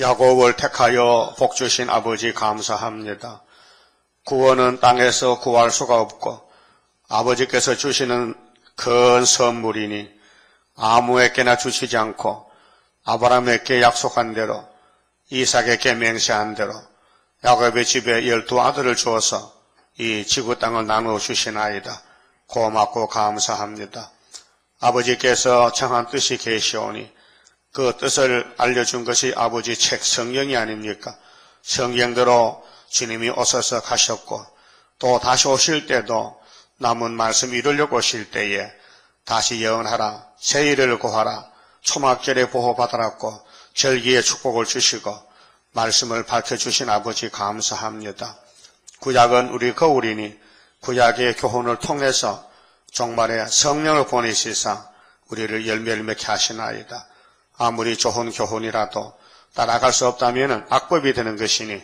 야곱을 택하여 복 주신 아버지 감사합니다. 구원은 땅에서 구할 수가 없고 아버지께서 주시는 큰 선물이니 아무에게나 주시지 않고 아브라함에게 약속한 대로 이삭에게 맹세한 대로 야곱의 집에 열두 아들을 주어서 이 지구 땅을 나누어 주시나이다. 고맙고 감사합니다. 아버지께서 정한 뜻이 계시오니 그 뜻을 알려준 것이 아버지 책 성경이 아닙니까? 성경대로 주님이 오셔서 가셨고 또 다시 오실 때도 남은 말씀 이루려고 오실 때에 다시 예언하라 세일을 구하라 초막절에 보호받아라고 절기에 축복을 주시고 말씀을 밝혀주신 아버지 감사합니다. 구약은 우리 거울이니 구약의 교훈을 통해서 종말에 성령을 보내시사 우리를 열매를 맺게 하시나이다. 아무리 좋은 교훈이라도 따라갈 수 없다면 악법이 되는 것이니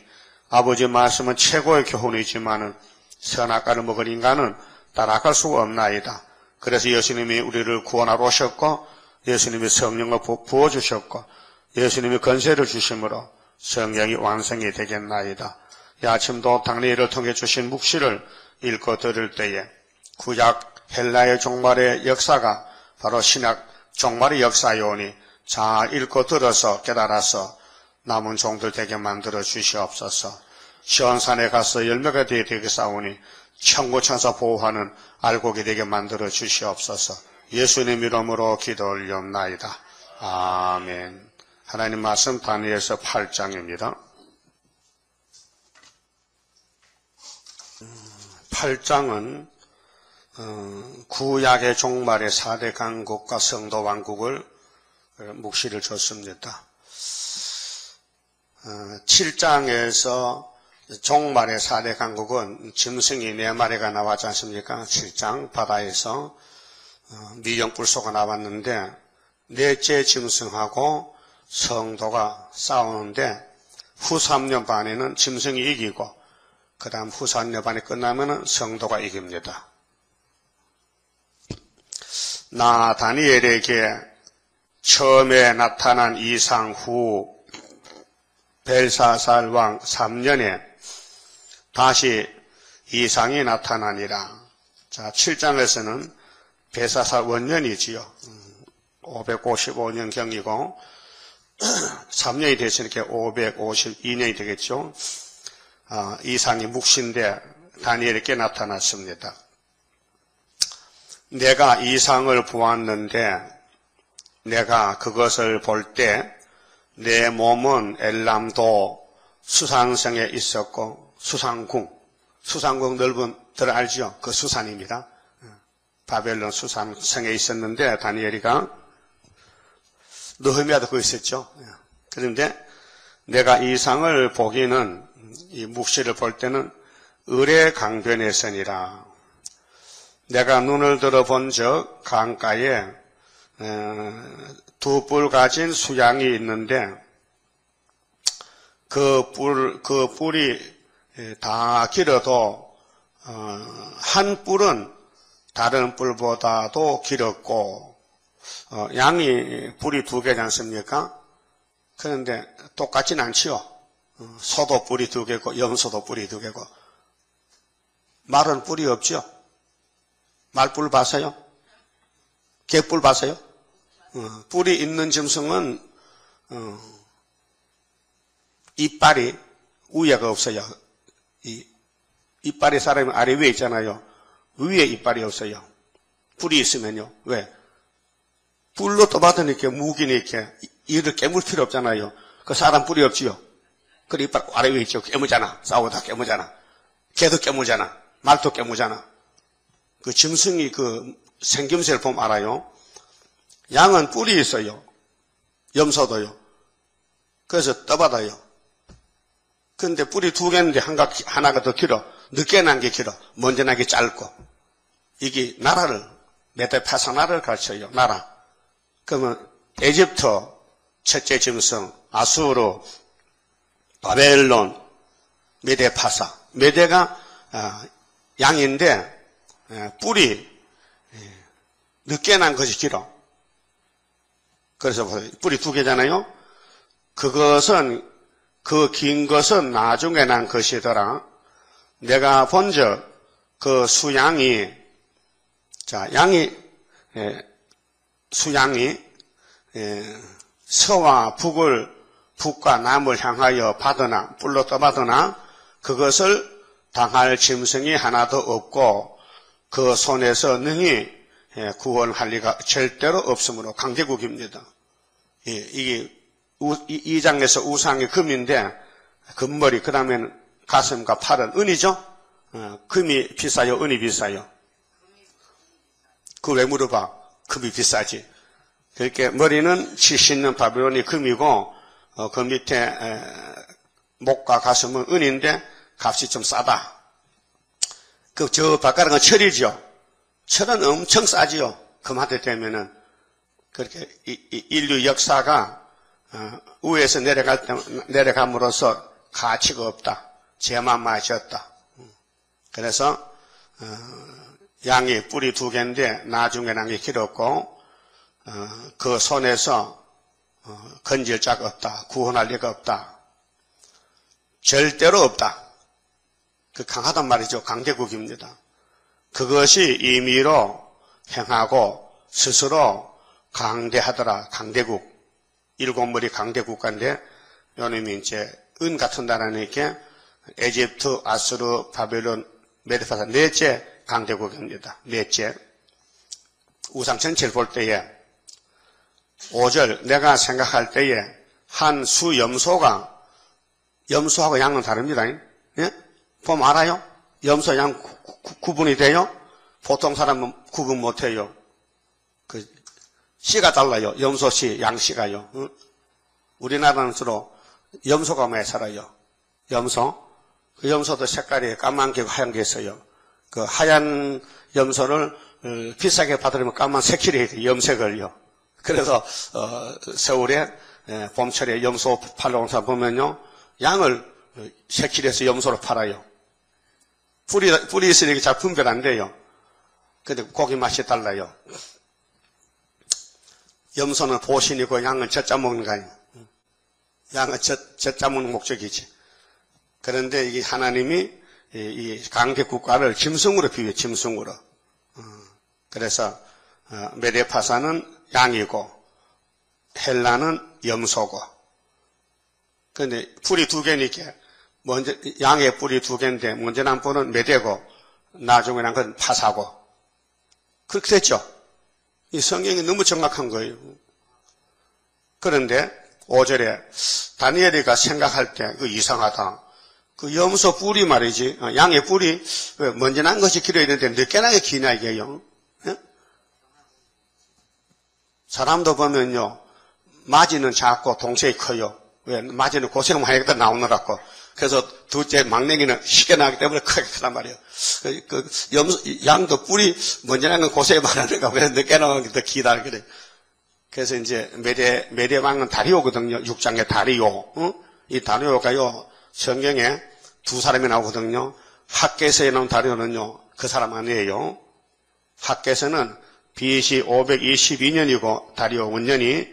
아버지 말씀은 최고의 교훈이지만은 선악과를 먹은 인간은 따라갈 수가 없나이다. 그래서 예수님이 우리를 구원하러 오셨고 예수님이 성령을 부어주셨고 예수님이 건세를 주심으로 성령이 완성이 되겠나이다. 이 아침도 당리를 통해 주신 묵시를 읽고 들을 때에 구약 헬라의 종말의 역사가 바로 신약 종말의 역사요니 잘 읽고 들어서 깨달아서 남은 종들 되게 만들어 주시옵소서. 시원산에 가서 열매가 되게 싸우니 천고천사 보호하는 알곡이 되게 만들어 주시옵소서. 예수님 이름으로 기도 올리옵나이다. 아멘. 하나님 말씀 다니엘서 8장입니다. 8장은 어, 구약의 종말의 4대 강국과 성도 왕국을 묵시를 줬습니다. 7장에서 어, 종말의 4대 강국은 짐승이 네 마리가 나왔지 않습니까? 7장 바다에서 어, 미영불소가 나왔는데 넷째 짐승하고 성도가 싸우는데 후 3년 반에는 짐승이 이기고 그 다음 후 3년 반에 끝나면 성도가 이깁니다. 나 다니엘에게 처음에 나타난 이상 후 벨사살 왕 3년에 다시 이상이 나타나니라. 자, 7장에서는 벨사살 원년이지요. 555년 경이고 3년이 됐으니까 552년이 되겠죠. 어, 이상이 묵신데 다니엘에게 나타났습니다. 내가 이상을 보았는데 내가 그것을 볼 때 내 몸은 엘람도 수산성에 있었고 수산궁 수산궁 넓은 들 알지요? 그 수산입니다. 바벨론 수산성에 있었는데 다니엘이가 느헤미야도 그 있었죠. 그런데 내가 이 상을 보기는 이 묵시를 볼 때는 을의 강변에 서니라. 내가 눈을 들어본 적 강가에 두 뿔 가진 수양이 있는데 그 뿔, 그 뿔이 다 길어도 어, 한 뿔은 다른 뿔보다도 길었고 어, 양이 뿔이 두 개지 않습니까? 그런데 똑같진 않지요. 어, 소도 뿔이 두 개고 염소도 뿔이 두 개고 말은 뿔이 없죠. 말뿔 봤어요? 개뿔 봤어요? 어, 뿔이 있는 짐승은 어, 이빨이 위에가 없어요. 이, 이빨이 사람이 아래 위에 있잖아요. 위에 이빨이 없어요. 뿔이 있으면요. 왜? 뿔로 떠받으니까 무기니까 이를 깨물 필요 없잖아요. 그 사람 뿔이 없지요. 그 이빨 아래 위에 있죠. 깨무잖아. 싸우다 깨무잖아. 개도 깨무잖아. 말도 깨무잖아. 그 짐승이 그 생김새를 보면 알아요. 양은 뿔이 있어요. 염소도요. 그래서 떠받아요. 근데 뿔이 두 개인데 하나가 더 길어. 늦게 난 게 길어. 먼저 난 게 짧고. 이게 나라를, 메대 파상나라를 가르쳐요. 나라. 그러면 에집트 첫째 짐승, 아수르, 바벨론, 메대 파사. 메대가 아, 양인데 뿔이 늦게 난 것이 길어. 그래서 뿌리 두 개잖아요. 그것은 그 긴 것은 나중에 난 것이더라. 내가 본적 그 수양이 자 양이 예, 수양이 예, 서와 북을 북과 남을 향하여 받으나 불러 떠받으나 그것을 당할 짐승이 하나도 없고 그 손에서 능히 예, 구원할 리가 절대로 없으므로 강대국입니다. 예, 이게 이 장에서 우상이 금인데 금머리 그 다음에는 가슴과 팔은 은이죠. 어, 금이 비싸요, 은이 비싸요. 그 왜 물어봐? 금이 비싸지. 그렇게 머리는 70년 바빌론이 금이고 어, 그 밑에 에, 목과 가슴은 은인데 값이 좀 싸다. 그 저 바깥은 철이죠. 철은 엄청 싸지요. 금하대 되면은 그렇게 이, 이 인류 역사가 어, 위에서 내려갈 때 내려감으로써 가치가 없다. 죄만 마셨다. 그래서 어, 양이 뿌리 두 개인데 나중에 난게 길었고 어, 그 손에서 어, 건질 자가 없다. 구원할 리가 없다. 절대로 없다. 그 강하단 말이죠. 강대국입니다. 그것이 임의로 행하고 스스로 강대하더라. 강대국. 일곱머리 강대국가인데 요놈이 이제 은 같은 나라니까 에집트, 아수르, 바벨론, 메드파사 넷째 강대국입니다. 넷째. 우상 전체를 볼 때에 5절 내가 생각할 때에 한 수 염소가 염소하고 양은 다릅니다. 예? 보면 알아요? 염소 양 구, 분이 돼요? 보통 사람은 구분 못해요. 그 씨가 달라요. 염소 씨, 양 씨가요. 응? 우리나라는 주로 염소가 많이 살아요. 염소. 그 염소도 색깔이 까만 게 하얀 게 있어요. 그 하얀 염소를 어, 비싸게 받으려면 까만 새끼리 염색을요. 그래서 어, 서울에 예, 봄철에 염소 팔러 온 사람 보면요. 양을 새끼리에서 염소로 팔아요. 뿌리, 뿌리 있으니까 잘 분별 안 돼요. 근데 고기 맛이 달라요. 염소는 보신이고 양은 젖자 먹는 거 아니에요. 양은 젖, 젖자 먹는 목적이지. 그런데 이 하나님이 이 강대 국가를 짐승으로 비유해 짐승으로. 어, 그래서 어, 메데파사는 양이고 헬라는 염소고. 그런데 풀이 두 개니까 먼저 양의 뿔이 두 개인데 먼저 난 뿔은 메대고 나중에 난 건 파사고 그렇게 됐죠. 이 성경이 너무 정확한 거예요. 그런데 5절에 다니엘이가 생각할 때 그 이상하다. 그 염소 뿔이 말이지 어, 양의 뿔이 먼저 난 것이 길어야 되는데 늦게 나게 기나 이게요. 예? 사람도 보면요 마지는 작고 동생이 커요. 왜 마지는 고생 많이 했다 나오느라고. 그래서 둘째 막내기는 쉽게 나기 때문에 크게 크단 말이에요. 그, 그 염소, 양도 뿔이 먼저 나는 고생이 많으니까 그래서 늦게 나오는 게 더 기다 그래. 그래서 이제 메대 메대왕은 다리오거든요. 6장의 다리오. 어? 이 다리오가요 성경에 두 사람이 나오거든요. 학계서에 나온 다리오는요 그 사람 아니에요. 학계서는 BC 522년이고 다리오 원년이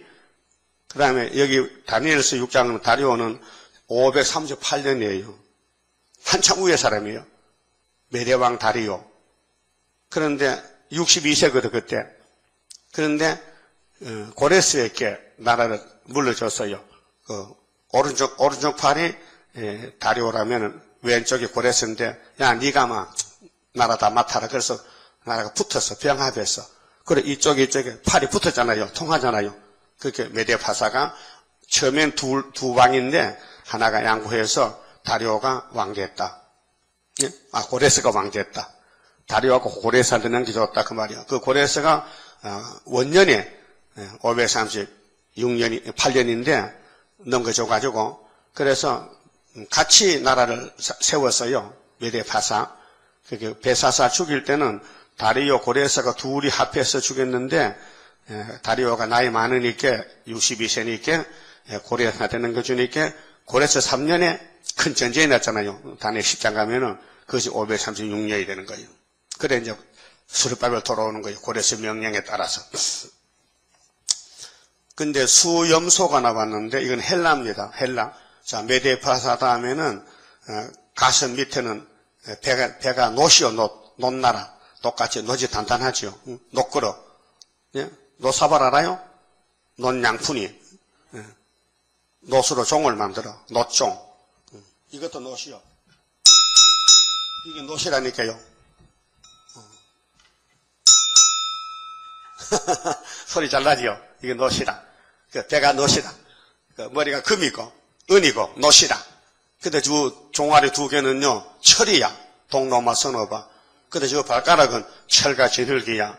그 다음에 여기 다니엘서 6장은 다리오는 538년이에요. 한참 후의 사람이에요. 메대왕 다리오. 그런데 62세거든 그때. 그런데 어, 고레스에게 나라를 물려줬어요. 그 오른쪽 오른쪽 팔이 예, 다리오라면 왼쪽이 고레스인데 야 네가 막 나라 다 맡아라. 그래서 나라가 붙었어 병합해서. 그래 이쪽 이쪽에 팔이 붙었잖아요. 통하잖아요. 그렇게 메데파사가 처음엔 두, 두 방인데 하나가 양보해서 다리오가 왕됐다. 예? 아, 고레스가 왕됐다. 다리오하고 고레스한테 넘겨줬다. 그 말이야. 그 고레스가 어, 원년에 536년이, 예, 8년인데 넘겨줘 가지고 그래서 같이 나라를 세웠어요. 메데파사. 그게 베사사 죽일 때는 다리오 고레스가 둘이 합해서 죽였는데 예, 다리오가 나이 많으니까 62세니까 고레스가 되는 거 주니까 고레스 3년에 큰 전쟁이 났잖아요. 단일 10장 가면은 그것이 536년이 되는 거예요. 그래 이제 수르바벨 돌아오는 거예요. 고레스 명령에 따라서. 근데 수염소가 나왔는데 이건 헬라입니다. 헬라. 자, 메데파사 다음에는 어, 가슴 밑에는 배가, 배가 노시오, 노, 노나라. 똑같이 노지 단단하죠. 응? 노끄러. 예? 노사발 알아요? 논양푼이. 예. 노수로 종을 만들어. 노종. 응. 이것도 노시오. 이게 노시라니까요. 소리 잘 나지요? 이게 노시다. 그 배가 노시다. 그 머리가 금이고 은이고 노시다. 근데 주 종아리 두 개는요 철이야. 동로마 선어봐. 근데 저 발가락은 철과 진흙이야.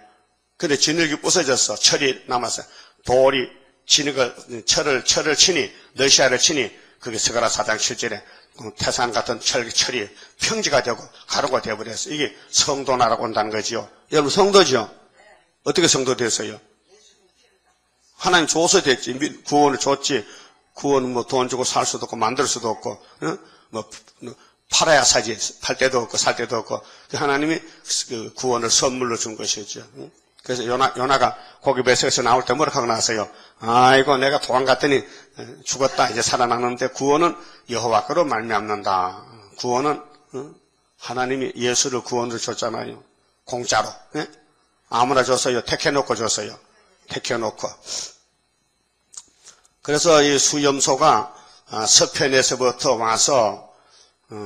근데 진흙이 부서졌어. 철이 남았어. 돌이 진흙을 철을 철을 치니 러시아를 치니 그게 스가라 사장 실제에 그 태산 같은 철, 철이 평지가 되고 가루가 되어버렸어. 이게 성도나라고 한다는 거지요. 여러분 성도죠? 어떻게 성도 됐어요? 하나님 줘서 됐지. 구원을 줬지. 구원은 뭐 돈 주고 살 수도 없고 만들 수도 없고, 어? 뭐, 뭐 팔아야 사지. 팔 때도 없고 살 때도 없고. 그 하나님이 그 구원을 선물로 준 것이죠. 그래서 요나, 요나가 고기 배석에서 나올 때 뭐라 하고 나왔어요? 아이고, 내가 도망 갔더니 어, 죽었다. 이제 살아났는데 구원은 여호와 거로 말미암는다. 구원은 어? 하나님이 예수를 구원으로 줬잖아요. 공짜로. 예? 아무나 줬어요. 택해놓고 줬어요. 택해놓고. 그래서 이 수염소가 아, 서편에서부터 와서 어,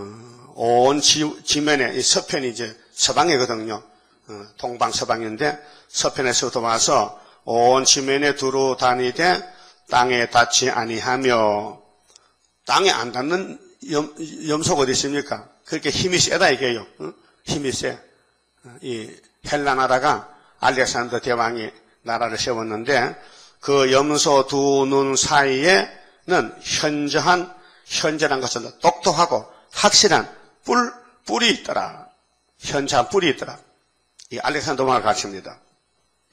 온 지, 면에 이 서편이 이제 서방이거든요. 어, 동방 서방인데 서편에서부터 와서 온 지면에 두루 다니되 땅에 닿지 아니하며 땅에 안 닿는 염, 염소가 어디 있습니까? 그렇게 힘이 세다 이게요. 어? 힘이 세. 이 헬라 나라가 알렉산더 대왕이 나라를 세웠는데 그 염소 두 눈 사이에는 현저한 현저한 것은 똑똑하고 확실한 뿔 뿔이 있더라. 현저한 뿔이 있더라. 이 알렉산더 왕을 가르칩니다.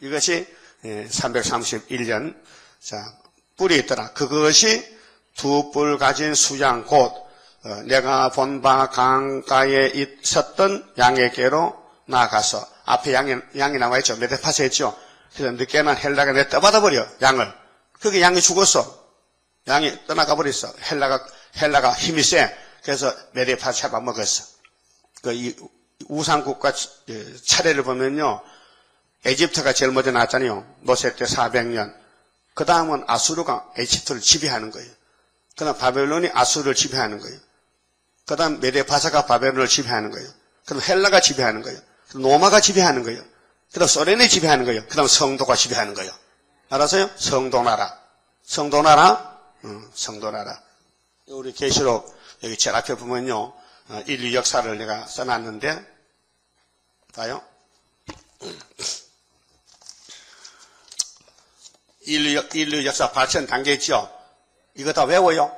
이것이 331년 자 뿔이 있더라. 그것이 두 뿔 가진 수양 곧 어, 내가 본 바 강가에 있었던 양에게로 나가서 앞에 양이, 양이 나와 있죠. 메데파서 했죠. 그래서 늦게는 헬라가 내 떠받아 버려 양을. 그게 양이 죽었어. 양이 떠나가 버렸어. 헬라가 헬라가 힘이 세. 그래서 메데파 잡아먹었어. 그 우상 국가 예, 차례를 보면요. 에집트가 제일 먼저 나왔잖아요. 모세 때 400년. 그 다음은 아수르가 에집트를 지배하는 거예요. 그 다음 바벨론이 아수르를 지배하는 거예요. 그 다음 메데파사가 바벨론을 지배하는 거예요. 그 다음 헬라가 지배하는 거예요. 로마가 지배하는 거예요. 그 다음 소련이 지배하는 거예요. 그 다음 성도가 지배하는 거예요. 알았어요? 성도나라. 성도나라? 응, 성도나라. 우리 계시록 여기 제일 앞에 보면요. 어, 인류 역사를 내가 써놨는데, 봐요. 인류, 인류 역사 발전 단계 있죠? 이거 다 외워요?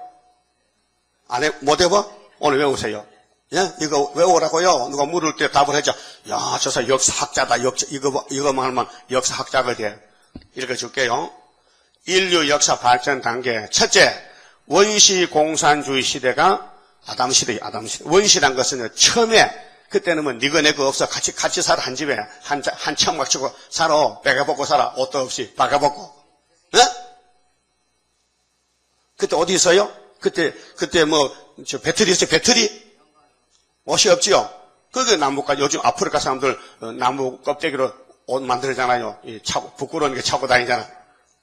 안 해, 못 외워? 오늘 외우세요. 예? 이거 외우라고요? 누가 물을 때 답을 하죠. 야, 저 사람 역사학자다. 역 이거, 이거만 하면 역사학자가 돼. 읽어줄게요. 인류 역사 발전 단계. 첫째, 원시 공산주의 시대가 아담 시대, 아담 시대. 원시란 것은 처음에 그때는 뭐 니거 내거 없어. 같이 같이 살아 한 집에 한한참 맞추고 살아. 배가 벗고 살아. 옷도 없이 바가 벗고. 예? 그때 어디 있어요? 그때 그때 뭐 저 배터리 있어요. 배터리 옷이 없지요. 그게 나무가 요즘 아프리카 사람들 어, 나무 껍데기로 옷 만들잖아요. 차고 부끄러운 게 차고 다니잖아.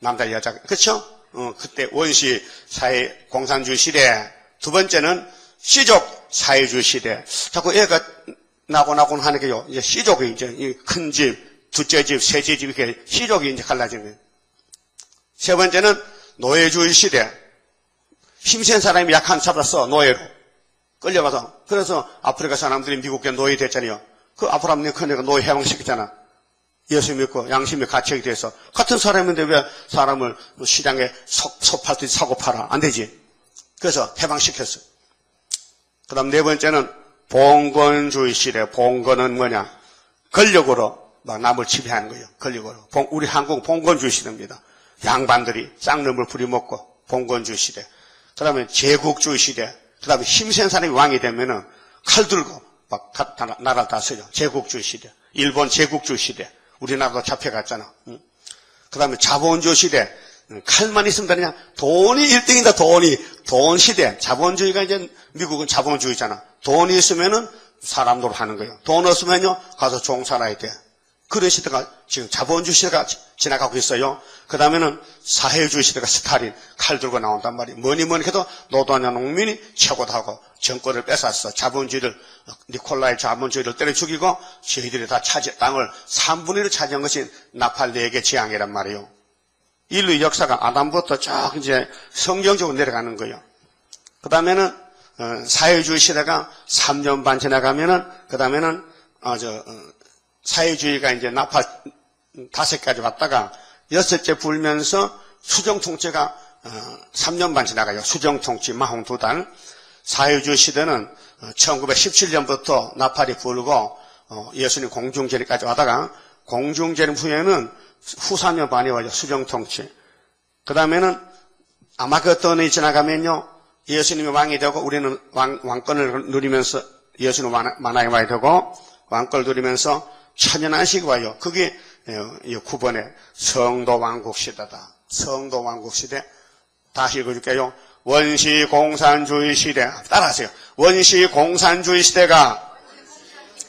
남자 여자 그렇죠? 어, 그때 원시 사회 공산주의 시대 두 번째는 시족 사회주의 시대. 자꾸 애가 나고 나고 하는 게요. 이제 시족이 이제 큰 집, 둘째 집, 셋째 집 이렇게 시족이 이제 갈라지는. 세 번째는 노예주의 시대. 힘센 사람이 약한 잡았어 노예로. 끌려가서 그래서 아프리카 사람들이 미국에 노예 됐잖아요. 그 아브라함 링컨이가 노예 해방시켰잖아. 예수 믿고 양심이 가책이 돼서 같은 사람인데 왜 사람을 시장에 소, 팔듯이 사고 팔아? 안 되지. 그래서 해방시켰어. 그 다음 네 번째는 봉건주의 시대. 봉건은 뭐냐? 권력으로 막 남을 지배하는 거예요. 권력으로. 우리 한국 봉건주의 시대입니다. 양반들이 쌍놈을 부리먹고 봉건주의 시대. 그 다음에 제국주의 시대. 그 다음에 힘센 사람이 왕이 되면은 칼 들고 막 나라를 다스려. 제국주의 시대. 일본 제국주의 시대. 우리나라도 잡혀갔잖아. 응? 그 다음에 자본주의 시대. 칼만 있으면 되냐? 돈이 1등이다, 돈이. 돈 시대. 자본주의가 이제, 미국은 자본주의잖아. 돈이 있으면은 사람으로 하는 거예요. 돈 없으면요, 가서 종 살아야 돼. 그런 시대가 지금 자본주의 시대가 지나가고 있어요. 그 다음에는 사회주의 시대가 스탈린 칼 들고 나온단 말이에요. 뭐니 뭐니 해도 노동자 농민이 최고다고 정권을 뺏었어. 자본주의를 니콜라의 자본주의를 때려 죽이고 저희들이 다 차지 땅을 3분의 1을 차지한 것이 나팔 4개 지향이란 말이에요. 인류 역사가 아담부터 쭉 이제 성경적으로 내려가는 거예요. 그 다음에는 어, 사회주의 시대가 3년 반 지나가면은 그 다음에는 어, 저, 어, 사회주의가 이제 나파 다섯 가지 왔다가 여섯째 불면서 수정 통치가 3년 어, 반 지나가요. 수정 통치 마홍 두 달. 사회주의 시대는 1917년부터 어, 나팔이 불고 어, 예수님 공중재림까지 와다가 공중재림 후에는 후 4년 반이 와요. 수정통치. 그 다음에는 아마 그 어떤 이 지나가면요. 예수님이 왕이 되고 우리는 왕, 왕권을 누리면서 예수님 만화에 와야 되고 왕권을 누리면서 천연한식 와요. 그게 9번에 성도 왕국 시대다. 성도 왕국 시대. 다시 읽어줄게요. 원시 공산주의 시대. 따라하세요. 원시 공산주의 시대가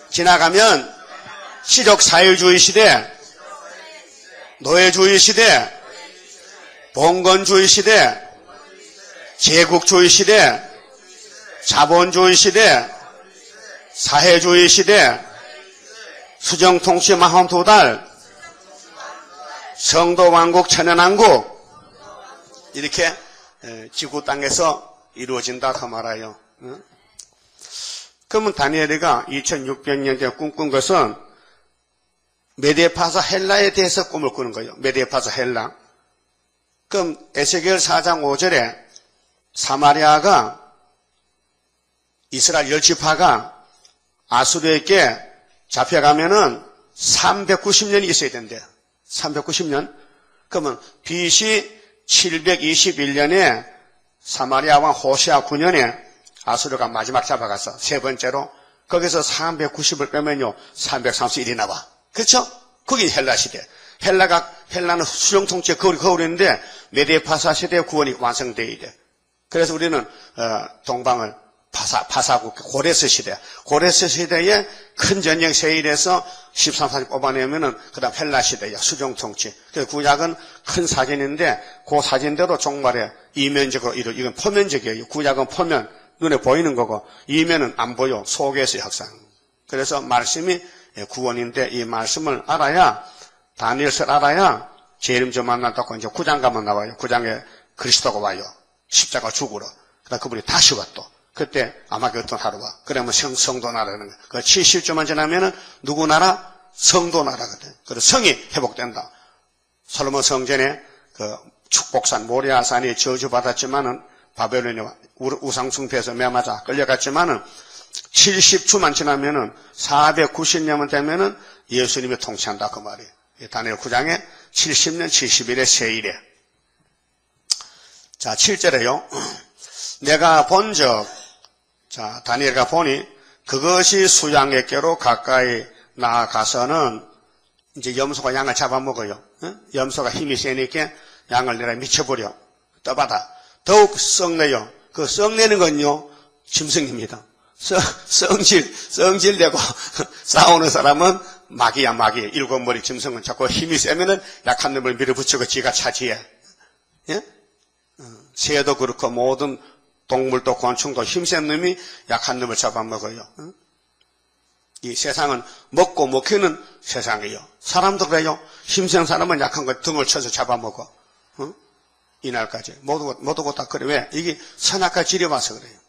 지나가면 시적 사회주의 시대, 노예주의 시대, 봉건주의 시대, 제국주의 시대, 자본주의 시대, 사회주의 시대, 수정통치 마흔 두 달, 성도왕국 천연왕국 이렇게 지구 땅에서 이루어진다 그 말아요. 그러면 다니엘이가 2600년 꿈꾼 것은 메데파사 헬라에 대해서 꿈을 꾸는 거예요. 메데파사 헬라. 그럼 에세겔 4장 5절에 사마리아가 이스라엘 열지파가 아수르에게 잡혀가면은 390년이 있어야 된대. 390년. 그러면 BC 721년에 사마리아 왕 호시아 9년에 아수르가 마지막 잡아갔어. 세 번째로. 거기서 390을 빼면요. 331이 나와. 그렇죠? 거기 헬라 시대. 헬라가, 헬라는 수령 통치의 거울이 거울인데 메데 파사 시대의 구원이 완성되어야 돼. 그래서 우리는, 어, 동방을 파사, 파사국, 고레스 시대. 고레스 시대에 큰 전쟁 세일에서 13, 4지 뽑아내면은, 그 다음 헬라 시대야. 수정통치. 그 구약은 큰 사진인데, 그 사진대로 종말에 이면적으로 이루, 이건 포면적이에요. 구약은 포면, 눈에 보이는 거고, 이면은 안 보여. 속에서 역상. 그래서 말씀이 구원인데, 이 말씀을 알아야, 다니엘서 알아야, 재림저 만났다고 이제 구장 가면 나와요. 구장에 그리스도가 와요. 십자가 죽으러. 그다음 그분이 다시 와 또. 그때 아마 그 어떤 하루가. 그러면 성, 성도 나라는 거야. 그 70조만 지나면은 누구 나라? 성도 나라거든. 그래서 성이 회복된다. 솔로몬 성전에 그 축복산 모리아산이 저주받았지만은 바벨론이 우상숭배에서 매맞아 끌려갔지만은 70주만 지나면은 490년만 되면은 예수님이 통치한다 그 말이에요. 다니엘 9장에 70년 70일에 세일에. 자, 7절에요. 내가 본적 자, 다니엘가 보니 그것이 수양에게로 가까이 나아가서는 이제 염소가 양을 잡아먹어요. 어? 염소가 힘이 세니까 양을 내가 미쳐버려. 떠받아. 더욱 썩내요. 그 썩내는 건요, 짐승입니다. 성, 성질, 성질내고 싸우는 사람은 마귀야, 마귀. 일곱 머리 짐승은 자꾸 힘이 세면은 약한 놈을 밀어붙이고 지가 차지해. 예? 어, 새도 그렇고 모든 동물도 곤충도 힘센 놈이 약한 놈을 잡아먹어요. 이 세상은 먹고 먹히는 세상이에요. 사람도 그래요. 힘센 사람은 약한 거 등을 쳐서 잡아먹어. 이날까지. 모두, 모두 다 그래. 왜? 이게 선악과 지려 와서 그래요.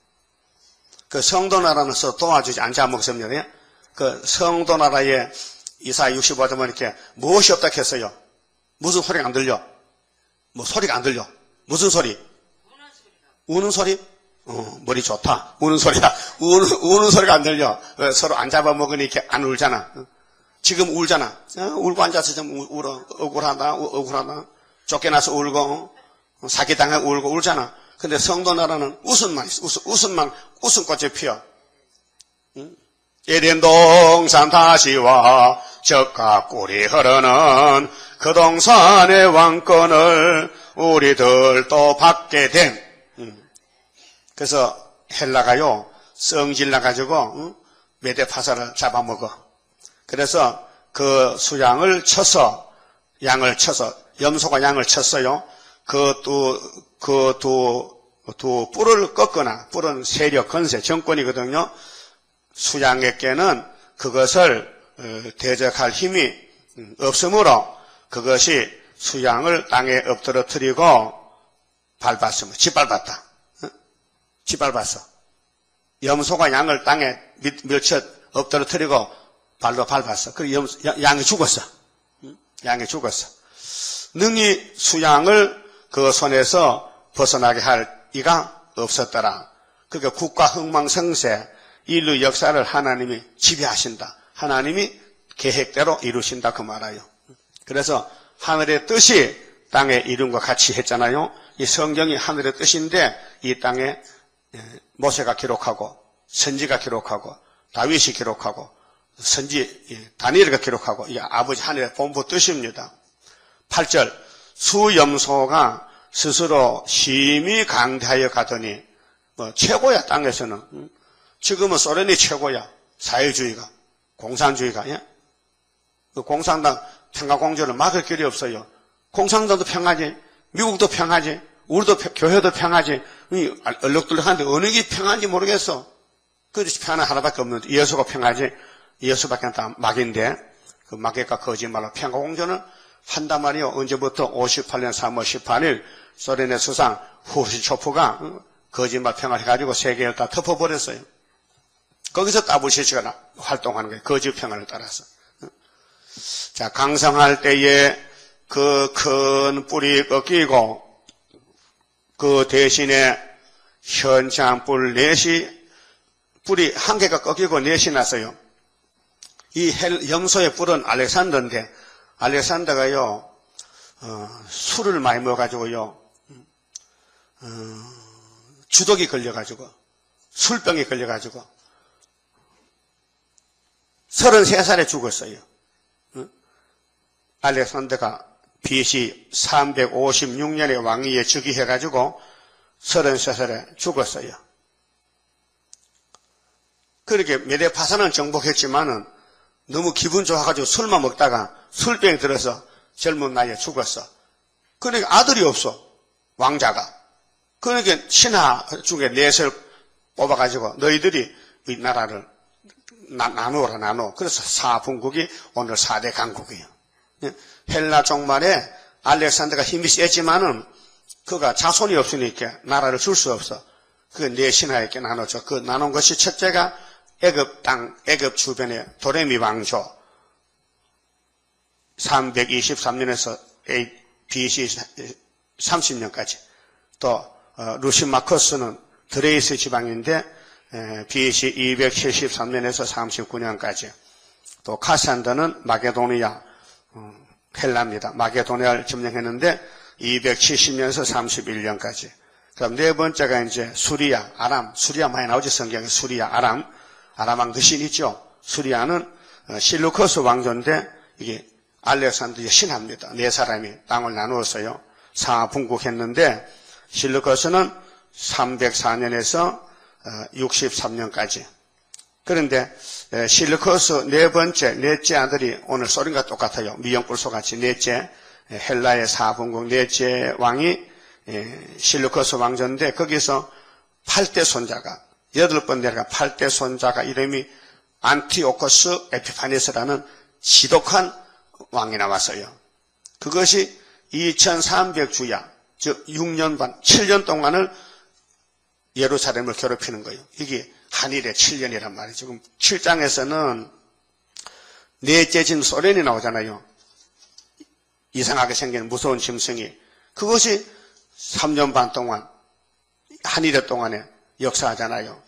그 성도 나라면서 도와주지 않자 먹습니다. 그 성도 나라에 이사 65점 이렇게 무엇이 없다 했어요? 무슨 소리가 안 들려? 뭐 소리가 안 들려? 무슨 소리? 우는 소리? 어, 머리 좋다. 우는 소리야. 우는, 우는 소리가 안 들려. 왜? 서로 안 잡아먹으니 이렇게 안 울잖아. 지금 울잖아. 어? 울고 앉아서 좀 울어. 억울하다. 억울하다. 쫓겨나서 울고, 사기당해 울고 울잖아. 근데 성도 나라는 웃음만 있어. 웃음, 웃음만, 웃음꽃이 피어. 응? 에덴 동산 다시와 적과 꿀이 흐르는 그 동산의 왕권을 우리들 또 받게 된. 음. 그래서 헬라가요 성질 나가지고 메데파사를 잡아먹어. 그래서 그 수양을 쳐서 양을 쳐서 염소가 양을 쳤어요. 그두 그두 두 뿔을 꺾거나 뿔은 세력 건세 정권이거든요. 수양에게는 그것을 어, 대적할 힘이 음, 없으므로 그것이 수양을 땅에 엎드러뜨리고 밟았습니다. 짓밟았다. 어? 짓밟았어. 염소가 양을 땅에 밀쳐 엎드러뜨리고 발로 밟았어. 그 양이 죽었어. 양이 죽었어. 능히 수양을 그 손에서 벗어나게 할 이가 없었더라. 그러니까 국가 흥망성쇠 인류 역사를 하나님이 지배하신다. 하나님이 계획대로 이루신다 그 말아요. 그래서 하늘의 뜻이 땅에 이룬과 같이 했잖아요. 이 성경이 하늘의 뜻인데 이 땅에 예, 모세가 기록하고 선지가 기록하고 다윗이 기록하고 선지 다니엘가 기록하고 이 아버지 하늘의 본부 뜻입니다. 8절 수염소가 스스로 심히 강대하여 가더니 뭐 최고야 땅에서는 지금은 소련이 최고야 사회주의가 공산주의가 예? 그 공산당 평화공조를 막을 길이 없어요. 공산당도 평하지 미국도 평하지 우리도 교회도 평하지 얼룩덜룩한데 어느 게 평한지 모르겠어. 그렇지 평화 하나밖에 없는데 예수가 평하지 예수밖에 다 막인데 그 막에가 거짓말로 평화공조는 한단 말이요. 언제부터 58년 3월 18일 소련의 수상 후르시초프가 거짓말 평화해가지고 세계를 다 덮어버렸어요. 거기서 따부시치가 활동하는 거예요. 거짓 평화를 따라서. 자, 강성할 때에 그큰 뿌리 꺾이고 그 대신에 현장 뿔 넷이 뿌리 한 개가 꺾이고 넷이 났어요. 이 염소의 뿔은 알렉산더인데 알렉산더가요 어, 술을 많이 먹어가지고요 어, 주독이 걸려가지고 술병이 걸려가지고 33살에 죽었어요. 알렉산더가 BC 356년에 왕위에 즉위해가지고 33살에 죽었어요. 그렇게 메데파산은 정복했지만은 너무 기분 좋아가지고 술만 먹다가 술병이 들어서 젊은 나이에 죽었어. 그러니까 아들이 없어. 왕자가. 그러니까 신하 중에 넷을 뽑아가지고 너희들이 이 나라를 나, 나누어라 나누어. 그래서 사분국이 오늘 4대 강국이에요. 예? 헬라 종말에 알렉산더가 힘이 세지만은 그가 자손이 없으니까 나라를 줄 수 없어. 그네 신하에게 나눠줘. 그 나눈 것이 첫째가 애굽 땅, 애굽 주변의 도레미 왕조 323년에서 BC 30년까지 또 어, 루시마커스는 드레이스 지방인데 BC 273년에서 39년까지 또 카산더는 마게도니아 어, 헬라입니다. 마게도니아를 점령했는데 270년에서 31년까지. 그럼 네 번째가 이제 수리아, 아람, 수리아 많이 나오지 성경에 수리아, 아람. 아람 왕 드신 있죠. 수리아는 어, 실루커스 왕조인데 이게 알렉산드의 신합니다. 네 사람이 땅을 나누었어요. 사분국했는데 실루커스는 304년에서 63년까지. 어, 그런데 실루커스 네 번째, 넷째 아들이 오늘 소린과 똑같아요. 미영불소 같이 넷째 헬라의 사분국 넷째 왕이 실루커스 왕조인데 거기서 8대 손자가 여덟 번 내려가 8대 손자가 이름이 안티오코스 에피파니스라는 지독한 왕이 나왔어요. 그것이 2300주야, 즉 6년 반, 7년 동안을 예루살렘을 괴롭히는 거예요. 이게 한일의 7년이란 말이죠. 지금 7장에서는 넷째 진 소련이 나오잖아요. 이상하게 생긴 무서운 짐승이. 그것이 3년 반 동안, 한일의 동안에 역사하잖아요.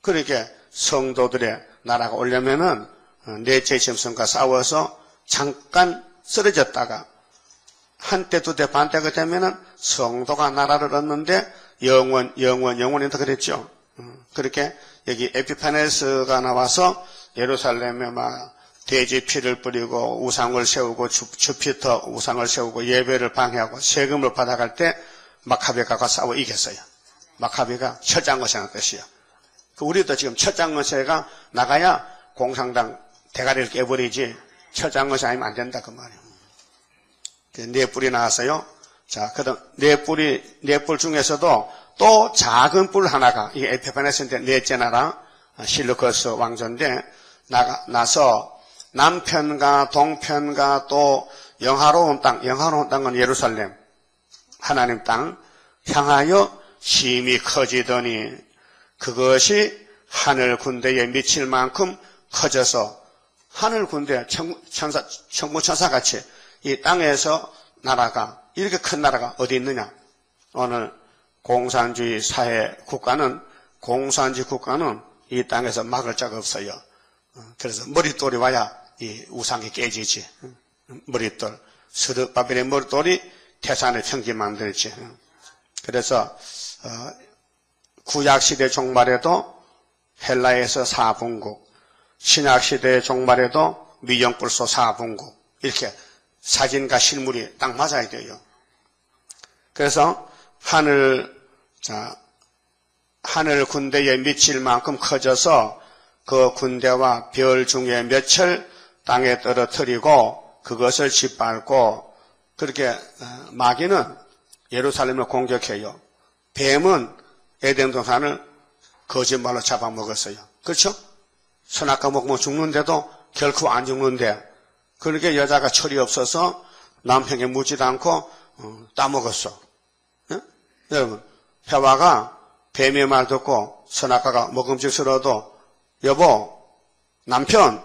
그렇게 성도들의 나라가 오려면은 어, 넷째 짐승과 싸워서 잠깐 쓰러졌다가 한때, 두 대, 반 때가 되면은 성도가 나라를 얻는데 영원, 영원, 영원이다 그랬죠. 어, 그렇게 여기 에피파네스가 나와서 예루살렘에 막 돼지 피를 뿌리고 우상을 세우고 주, 피터 우상을 세우고 예배를 방해하고 세금을 받아갈 때 마카베가가 싸워 이겼어요. 마카베가 철장거세라는 뜻이요. 그 우리도 지금 철장거세가 나가야 공산당 대가리를 깨버리지 철장거세 아니면 안 된다 그 말이에요. 네 뿔이 나왔어요. 자, 그다음 네 뿔이 네 뿔 중에서도 또 작은 뿔 하나가 이게 에피파네스인데 넷째 나라 실루커스 왕조인데 나가 나서 남편과 동편과 또 영화로운 땅, 영화로운 땅은 예루살렘 하나님 땅 향하여 심히 커지더니 그것이 하늘 군대에 미칠 만큼 커져서 하늘 군대 천사 천부 천사 같이 이 땅에서 나라가 이렇게 큰 나라가 어디 있느냐? 오늘 공산주의 사회 국가는 공산주의 국가는 이 땅에서 막을 자가 없어요. 어, 그래서 머릿돌이 와야 이 우상이 깨지지. 어, 머릿돌. 스르바벨의 머릿돌이 태산의 평지 만들지. 어. 그래서 구약 시대 종말에도 헬라에서 사분국, 신약시대 종말에도 미영불소 사분국 이렇게 사진과 실물이 딱 맞아야 돼요. 그래서 하늘 자 하늘 군대에 미칠 만큼 커져서 그 군대와 별 중에 몇을 땅에 떨어뜨리고 그것을 짓밟고 그렇게 어, 마귀는 예루살렘을 공격해요. 뱀은 에덴 동산을 거짓말로 잡아먹었어요. 그렇죠? 선악과 먹으면 죽는데도 결코 안 죽는데 그렇게 여자가 철이 없어서 남편에게 묻지도 않고 어, 따먹었어. 네? 여러분 해와가 뱀의 말 듣고 선악과가 먹음직스러워도 여보 남편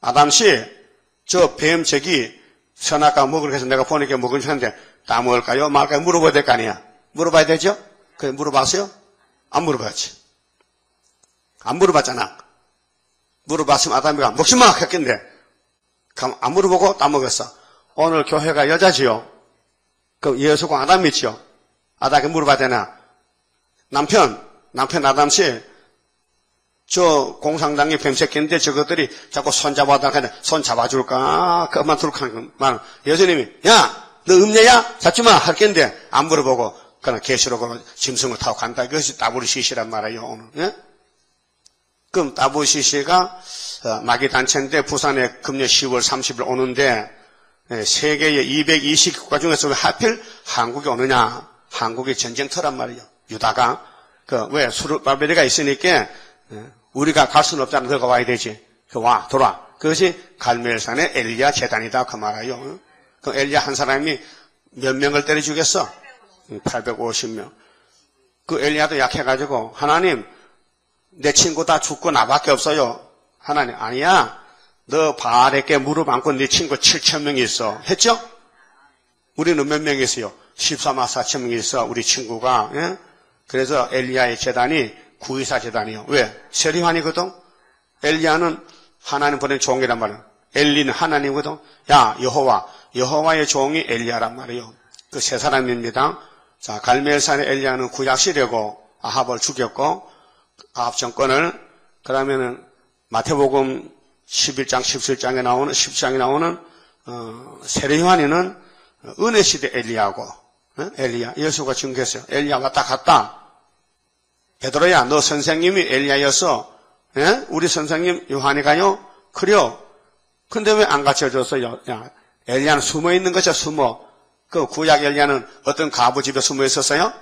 아담씨 저뱀 저기 선악과 먹으러 해서 내가 보니까 먹음직한데 따먹을까요? 말까요? 물어봐야 될 거 아니야. 물어봐야 되죠? 그래 물어봤어요? 안 물어봤지. 안 물어봤잖아. 물어봤으면 아담이가 먹지 마 했겠는데 안 물어보고 따먹었어. 오늘 교회가 여자지요? 그럼 예수가 아담이지요? 아담에게 물어봐야 되나? 남편, 남편 아담 씨, 저 공상당이 뱀새끼인데 저것들이 자꾸 손 잡아달라 손 잡아줄까? 그만 둘까 하는 말. 예수님이, 야, 너 음녀야? 잡지 마! 할 건데, 안 물어보고, 그냥 계시록으로 짐승을 타고 간다. 이것이 따부르시시란 말이에요, 오늘. 예? 그럼 따부시시가 어, 마귀 단체인데 부산에 금년 10월 30일 오는데 예, 세계의 220국가 중에서 왜 하필 한국에 오느냐? 한국이 전쟁터란 말이에요. 유다가 그왜 수르바벨리가 있으니까 예, 우리가 갈 수는 없잖아. 너가 와야 되지. 그 와 돌아. 그것이 갈멜산의 엘리야 재단이다 그 말이에요. 그 엘리야 한 사람이 몇 명을 때려 주겠어? 850명. 그 엘리야도 약해가지고 하나님 내 친구 다 죽고 나밖에 없어요. 하나님 아니야. 너 바알에게 무릎 안고 네 친구 7천 명이 있어. 했죠? 우리는 몇 명이 있어요? 14만 4천 명이 있어. 우리 친구가. 예? 그래서 엘리야의 재단이 구의사 재단이요. 왜? 세리환이거든. 엘리야는 하나님 보낸 종이란 말이야. 엘리는 하나님이거든. 야 여호와 여호와의 종이 엘리야란 말이에요. 그 세 사람입니다. 자 갈멜산의 엘리야는 구약시대고 아합을 죽였고 아합 정권을 그러면은 마태복음 11장 17장에 나오는 10장에 나오는 어, 세례요한이는 은혜 시대 엘리야고 어? 엘리야 예수가 증거했어요. 엘리야 왔다 갔다. 베드로야 너 선생님이 엘리야였어. 예? 우리 선생님 요한이가요? 그래요. 근데 왜 안 가르쳐줬어요? 야, 엘리야는 숨어 있는 거죠, 숨어. 그 구약 엘리야는 어떤 가부 집에 숨어 있었어요?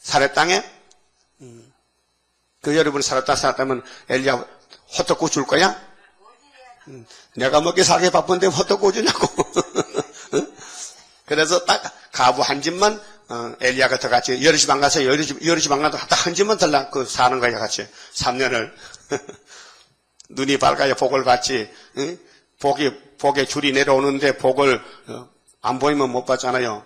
사례 땅에? 음. 그 여러분이 살았다 살았다면 엘리야 호떡국 줄 거야? 음. 내가 먹기 살기 바쁜데 호떡국 주냐고. 그래서 딱 가부 한 집만 어, 엘리야가 더 같이 여러 집안 가서 여러 집 여러 집안 가도 딱한 집만 들라 그 사는 거야 같이 3년을 눈이 밝아야 복을 받지. 응? 복이 복에 줄이 내려오는데 복을 어, 안 보이면 못 받잖아요.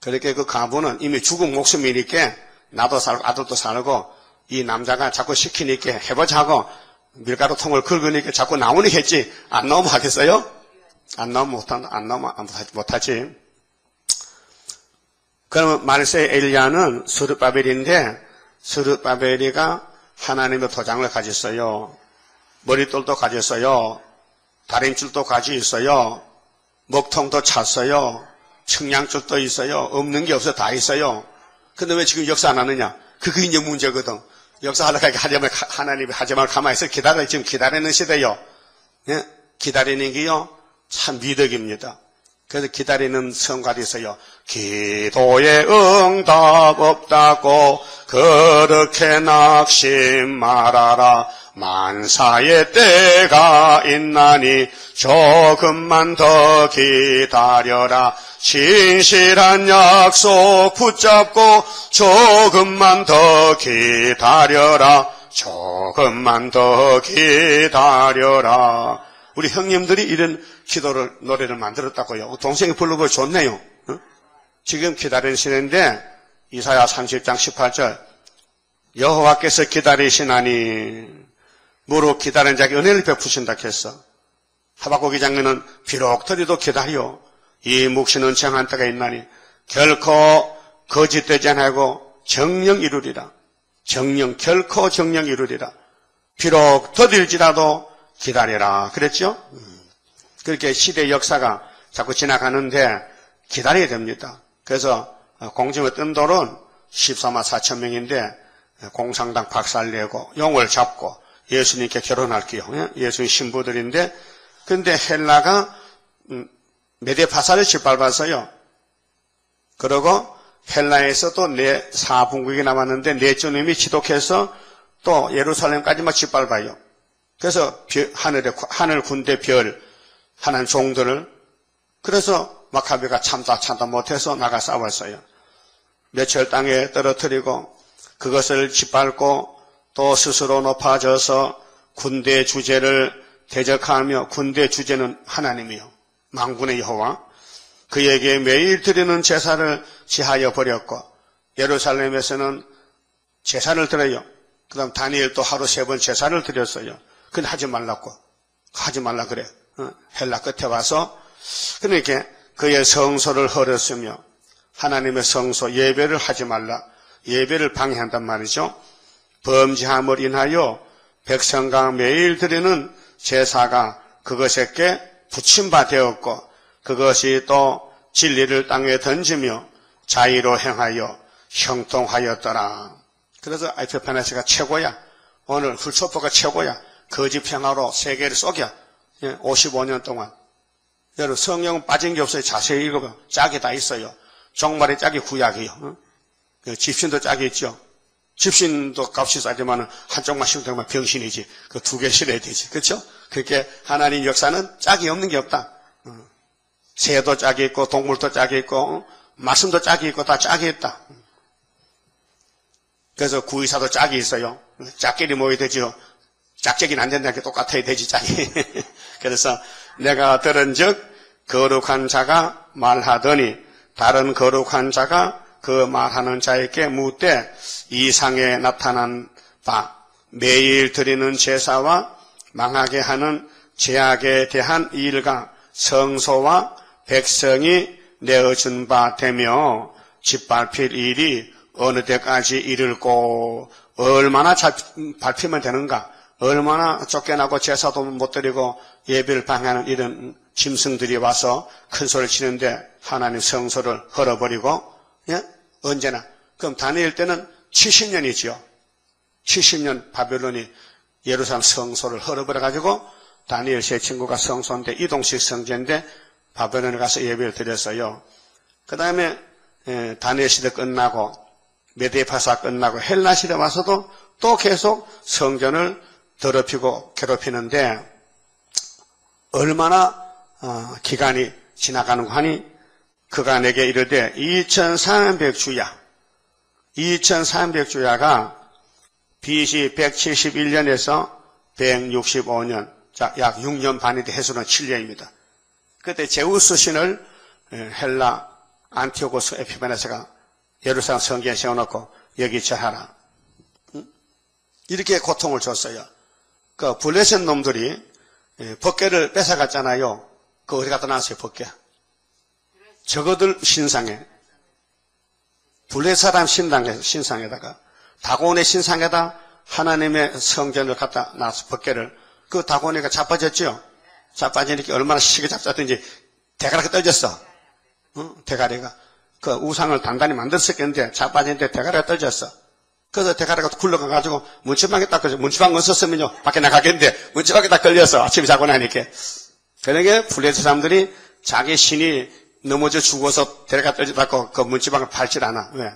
그렇게 그 가부는 이미 죽은 목숨이니까 나도 살고 아들도 살고 이 남자가 자꾸 시키니까 해보자고 밀가루 통을 긁으니까 자꾸 나오니 했지 안 나오면 하겠어요? 안 나오면 못한 안 나오면 못하지. 그러면 말세 엘리야는 스르바벨인데 스르바벨이가 하나님의 도장을 가졌어요. 머리돌도 가졌어요. 다림줄도 가지 있어요. 먹통도 찼어요. 청량줄도 있어요. 없는 게 없어 다 있어요. 근데 왜 지금 역사 안 하느냐? 그게 이제 문제거든. 역사하려고 하려면 하나님이 하지만 가만히 있어 기다려 지금 기다리는 시대요. 예? 기다리는 게요 참 미덕입니다. 그래서 기다리는 성가도 있어요. 기도에 응답 없다고 그렇게 낙심 말아라. 만사의 때가 있나니 조금만 더 기다려라. 신실한 약속 붙잡고 조금만 더 기다려라. 조금만 더 기다려라. 우리 형님들이 이런 기도를 노래를 만들었다고요. 동생이 불러보 좋네요. 어? 지금 기다리시는데 이사야 30장 18절 여호와께서 기다리시나니 무로 기다린 자에게 은혜를 베푸신다 했어. 하박국기 장면은 비록 더디도 기다려 이 묵시는 정한 때가 있나니 결코 거짓되지 않고 정령 이루리라. 정령 결코 정령 이루리라. 비록 더딜지라도 기다려라. 그랬죠? 그렇게 시대 역사가 자꾸 지나가는데 기다려야 됩니다. 그래서 공중의 뜬 돌은 14만 4천 명인데 공상당 박살내고 용을 잡고 예수님께 결혼할게요. 예? 예수님 신부들인데 근데 헬라가 음, 메데파사를 짓밟았어요. 그러고 헬라에서 도네 사분국이 남았는데 네조님이 지독해서 또 예루살렘까지만 짓밟아요. 그래서 하늘에 하늘 군대 별 하나님 종들을 그래서 마카베가 참다 참다 못해서 나가 싸웠어요. 며칠 땅에 떨어뜨리고 그것을 짓밟고 또 스스로 높아져서 군대 주제를 대적하며 군대 주제는 하나님이요. 망군의 여호와 그에게 매일 드리는 제사를 지하여 버렸고 예루살렘에서는 제사를 드려요. 그 다음 다니엘도 하루 세 번 제사를 드렸어요. 그건 하지 말라고. 하지 말라 그래. 어? 헬라 끝에 와서 그러니까 그의 성소를 헐었으며 하나님의 성소 예배를 하지 말라. 예배를 방해한단 말이죠. 범죄함을 인하여 백성과 매일 드리는 제사가 그것에게 붙임바 되었고 그것이 또 진리를 땅에 던지며 자의로 행하여 형통하였더라. 그래서 아이페파네스가 최고야. 오늘 훌초포가 최고야. 거짓 평화로 세계를 속여. 55년 동안. 여러분 성경 빠진 게 없어요. 자세히 읽어봐. 짝이 다 있어요. 종말의 짝이 구약이요. 그 집신도 짝이 있죠. 집신도 값이 싸지만 한쪽만 심으면 병신이지. 그 두 개 실어야 되지. 그렇죠? 그렇게 하나님 역사는 짝이 없는 게 없다. 어. 새도 짝이 있고 동물도 짝이 있고 어? 말씀도 짝이 있고 다 짝이 있다. 그래서 구의사도 짝이 있어요. 짝끼리 모여야 되죠. 짝짝이는 안 된다는 게 똑같아야 되지 짝이. 그래서 내가 들은 즉 거룩한 자가 말하더니 다른 거룩한 자가 그 말하는 자에게 묻되 이상에 나타난 바 매일 드리는 제사와 망하게 하는 제약에 대한 일과 성소와 백성이 내어준 바 되며 짓밟힐 일이 어느 때까지 이를고 얼마나 잘 밟히면 되는가 얼마나 쫓겨나고 제사도 못 드리고 예배를 방해하는 이런 짐승들이 와서 큰 소리를 치는데 하나님 성소를 헐어버리고 예? 언제나 그럼 다니엘 때는 70년이지요. 70년 바벨론이 예루살렘 성소를 헐어버려 가지고 다니엘 세 친구가 성소인데 이동식 성전인데 바벨론에 가서 예배를 드렸어요. 그 다음에 다니엘 시대 끝나고 메데파사 끝나고 헬라 시대 와서도 또 계속 성전을 더럽히고 괴롭히는데 얼마나 어, 기간이 지나가는 거 하니 그가 내게 이르되 2300주야 2300주야가 BC 171년에서 165년 약 6년 반이 돼 해수는 7년입니다. 그때 제우스 신을 헬라 안티오코스 에피파네스가 예루살렘 성전에 세워놓고 여기 절하라. 이렇게 고통을 줬어요. 그 블레셋 놈들이 벗개를 뺏어갔잖아요. 그 어디 갖다 놨어요, 벗개. 저거들 신상에 블레 사람 신당에, 신상에다가 다곤의 신상에다 하나님의 성전을 갖다 놨어, 벗개를. 그 다곤이가 자빠졌죠? 자빠지니까 얼마나 시계 잡혔든지 대가리가 떨졌어. 어? 대가리가. 그 우상을 단단히 만들었었겠는데 자빠지는데 대가리가 떨졌어. 그래서 대가리가 굴러가가지고 문치방에 딱 걸려. 문치방 없었으면요. 밖에 나가겠는데 문치방에 딱 걸렸어. 아침에 자고 나니까. 그러니까 블레스 사람들이 자기 신이 넘어져 죽어서 데려가 떨어졌다고 그 문지방을 팔질 않아. 왜?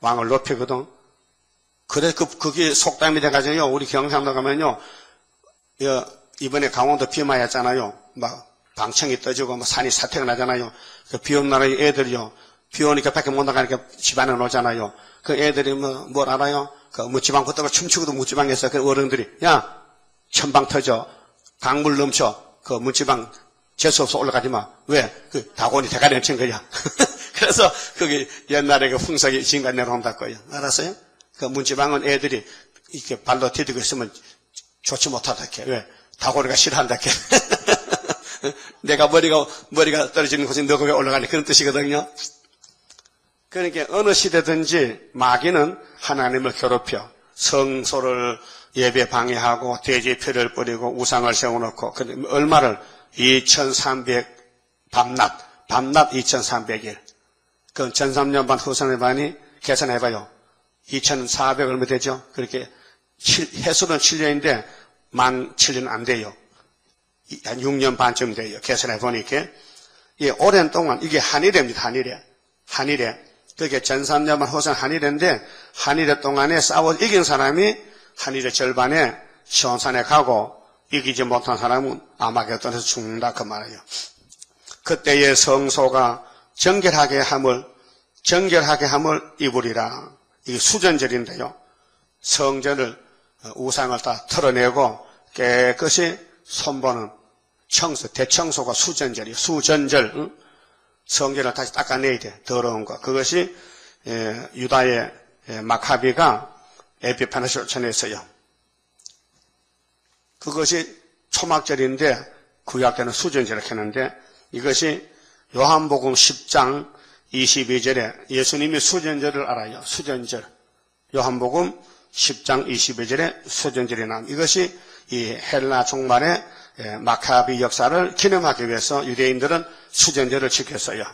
왕을 높이거든. 그래, 그, 그게 속담이 돼가지고요. 우리 경상도 가면요. 이번에 강원도 비 많이 왔잖아요. 막 방청이 떠지고 뭐 산이 사태가 나잖아요. 그비 오는 날에 애들이요. 비 오니까 밖에 못 나가니까 집안에 오잖아요. 그 애들이 뭐, 뭘 알아요? 그 무지방 붙다가 춤추고도 무지방에서 그 어른들이, 야, 천방 터져. 강물 넘쳐. 그 문지방 재수 없어 올라가지 마. 왜? 그 다곤이 대가리 넘친 거야. 그래서 그게 옛날에 그 풍속이 진간 내려온다 거예요. 알았어요? 그 문지방은 애들이 이렇게 발로 디디고 있으면 좋지 못하다 게. 왜? 다고리가 싫어한다 게. 내가 머리가 머리가 떨어지는 곳에 너 거기 올라가니 그런 뜻이거든요. 그러니까 어느 시대든지 마귀는 하나님을 괴롭혀 성소를 예배 방해하고 돼지표를 뿌리고 우상을 세워놓고 얼마를? 2300 밤낮. 밤낮 2300일. 그 전삼년 반 후선의 반이 계산해봐요 2400 얼마 되죠? 그렇게 해수는 7년인데 만 7년 안 돼요. 한 6년 반쯤 돼요. 계산해 보니까. 이 오랜 동안 이게 한일입니다 한일에 한일에 그게 전삼년 반 후선 한일인데 한일에 동안에 싸워 이긴 사람이 한일의 절반에 시온산에 가고 이기지 못한 사람은 아마겟돈에서 죽는다 그 말이에요. 그때의 성소가 정결하게 함을 정결하게 함을 입으리라. 이게 수전절인데요. 성전을 어, 우상을 다 털어내고 깨끗이 손보는 청소, 대청소가 수전절이에요. 수전절. 응? 성전을 다시 닦아내야 돼. 더러운 거. 그것이 유다의 마카비가 에피파나시로 전했어요. 그것이 초막절인데 구약 때는 수전절을 했는데 이것이 요한복음 10장 22절에 예수님이 수전절을 알아요. 수전절. 요한복음 10장 22절에 수전절이 나옵 이것이 이 헬라 종말의 마카비 역사를 기념하기 위해서 유대인들은 수전절을 지켰어요.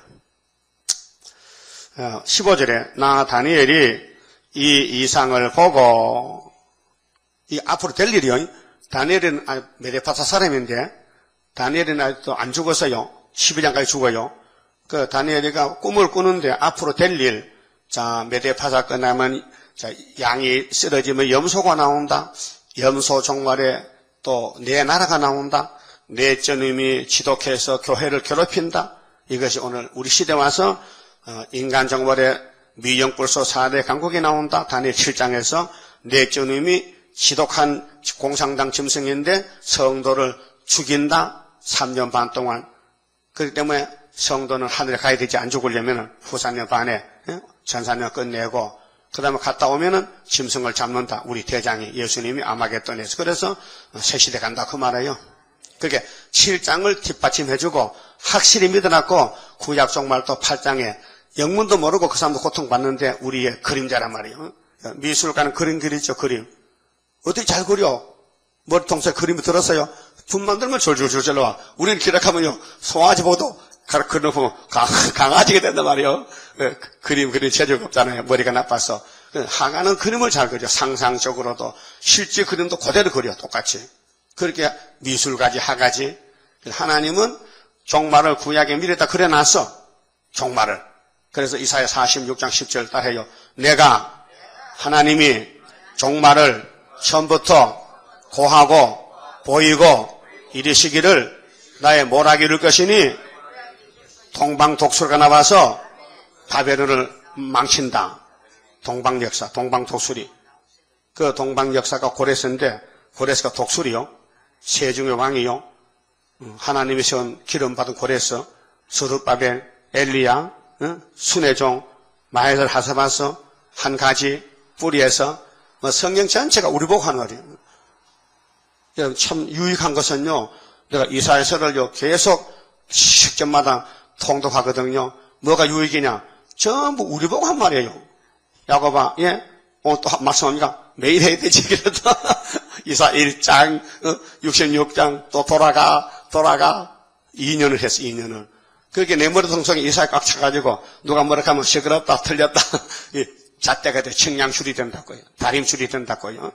15절에 어, 나 다니엘이 이 이상을 보고 이 앞으로 될 일이요. 다니엘은 아, 메데파사 사람인데 다니엘은 아직도 안 죽었어요. 12장까지 죽어요. 그 다니엘이가 꿈을 꾸는데 앞으로 될 일, 자 메데파사 끝나면 자, 양이 쓰러지면 염소가 나온다. 염소 종말에 또 내 나라가 나온다. 내 쩌님이 지독해서 교회를 괴롭힌다. 이것이 오늘 우리 시대 와서 어, 인간 정말에 미영불소 4대 강국이 나온다. 다니엘 7장에서 내쩌님이 지독한 공상당 짐승인데 성도를 죽인다. 3년 반 동안. 그렇기 때문에 성도는 하늘에 가야 되지 안 죽으려면 후사년 반에 예? 전사년 끝내고 그 다음에 갔다 오면은 짐승을 잡는다. 우리 대장이 예수님이 아마겟돈에서. 그래서 새 시대 간다. 그 말이에요. 그게 7장을 뒷받침해주고 확실히 믿어놨고 구약 종말 또 8장에 영문도 모르고 그 사람도 고통받는데 우리의 그림자란 말이에요. 미술가는 그림 그리죠, 그림. 어떻게 잘 그려? 머리통째 그림을 들었어요. 분 만 들면 졸졸졸졸 와. 우리는 기락하면요, 송아지 보도 그런 거 강아지가 된단 말이에요. 그, 그림 그릴 체력 없잖아요. 머리가 나빠서. 하가는 그림을 잘 그려. 상상적으로도. 실제 그림도 그대로 그려. 똑같이. 그렇게 미술가지, 하가지. 하나님은 종말을 구약에 미래다 그려놨어. 종말을. 그래서 이사야 46장 10절 따해요. 내가 하나님이 종말을 처음부터 고하고 보이고 이르시기를 나의 모락이 를 것이니 동방 독수리가 나와서 바벨론을 망친다. 동방 역사, 동방 독수리. 그 동방 역사가 고레스인데 고레스가 독수리요. 세중의 왕이요. 음, 하나님이 세운 기름 받은 고레스, 스룹바벨, 엘리야, 순회종, 마에서 하사바서 한 가지 뿌리에서 뭐 성경 전체가 우리 보고 하는 말이에요. 참 유익한 것은요. 내가 이사야서를요 계속 식점마다 통독하거든요. 뭐가 유익이냐? 전부 우리 보고 한 말이에요. 야고바, 예? 오늘 또 말씀합니다. 매일 해야 되지. 그래도 이사 1장, 66장 어, 또 돌아가 돌아가 2년을 했어 2년을 그렇게 내 머리 통속에 이사에 꽉 차가지고 누가 뭐라 하면 시끄럽다 틀렸다 잣대가 돼 청량줄이 된다고요 다림줄이 된다고요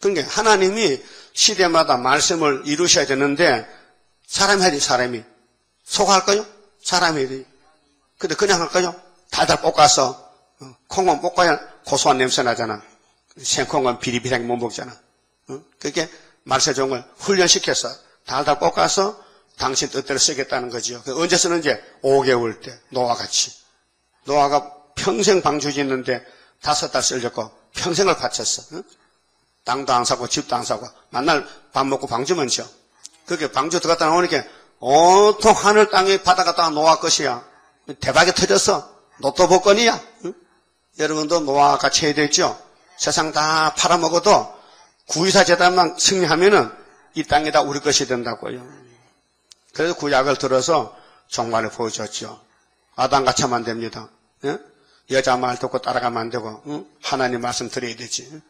그러니까 하나님이 시대마다 말씀을 이루셔야 되는데 사람이 해야지 사람이 소화할까요? 사람이 해야지 근데 그냥 할까요? 달달 볶아서 어, 콩만 볶아야 고소한 냄새 나잖아 생콩은 비리비리하게 못 먹잖아 어? 그렇게 말세 좋은 걸 훈련시켜서 달달 볶아서 당신 뜻대로 쓰겠다는 거지요. 그 언제 쓰는지 5개월 때 노아 같이. 노아가 평생 방주 짓는데 다섯 달 쓸렸고 평생을 바쳤어. 응? 땅도 안 사고 집도 안 사고 만날 밥 먹고 방주만 쳐. 그렇게 방주 들어갔다 나오니까 온통 하늘 땅에 바다가 다 노아 것이야. 대박이 터졌어. 로또 복권이야. 응? 여러분도 노아 같이 해야 되죠. 세상 다 팔아먹어도 구이사 재단만 승리하면은 이 땅이 다 우리 것이 된다고요. 그래서 구약을 들어서 정말을 보여줬죠. 아담같이 하면 안 됩니다. 예? 여자 말 듣고 따라가면 안 되고 응? 하나님 말씀 드려야 되지.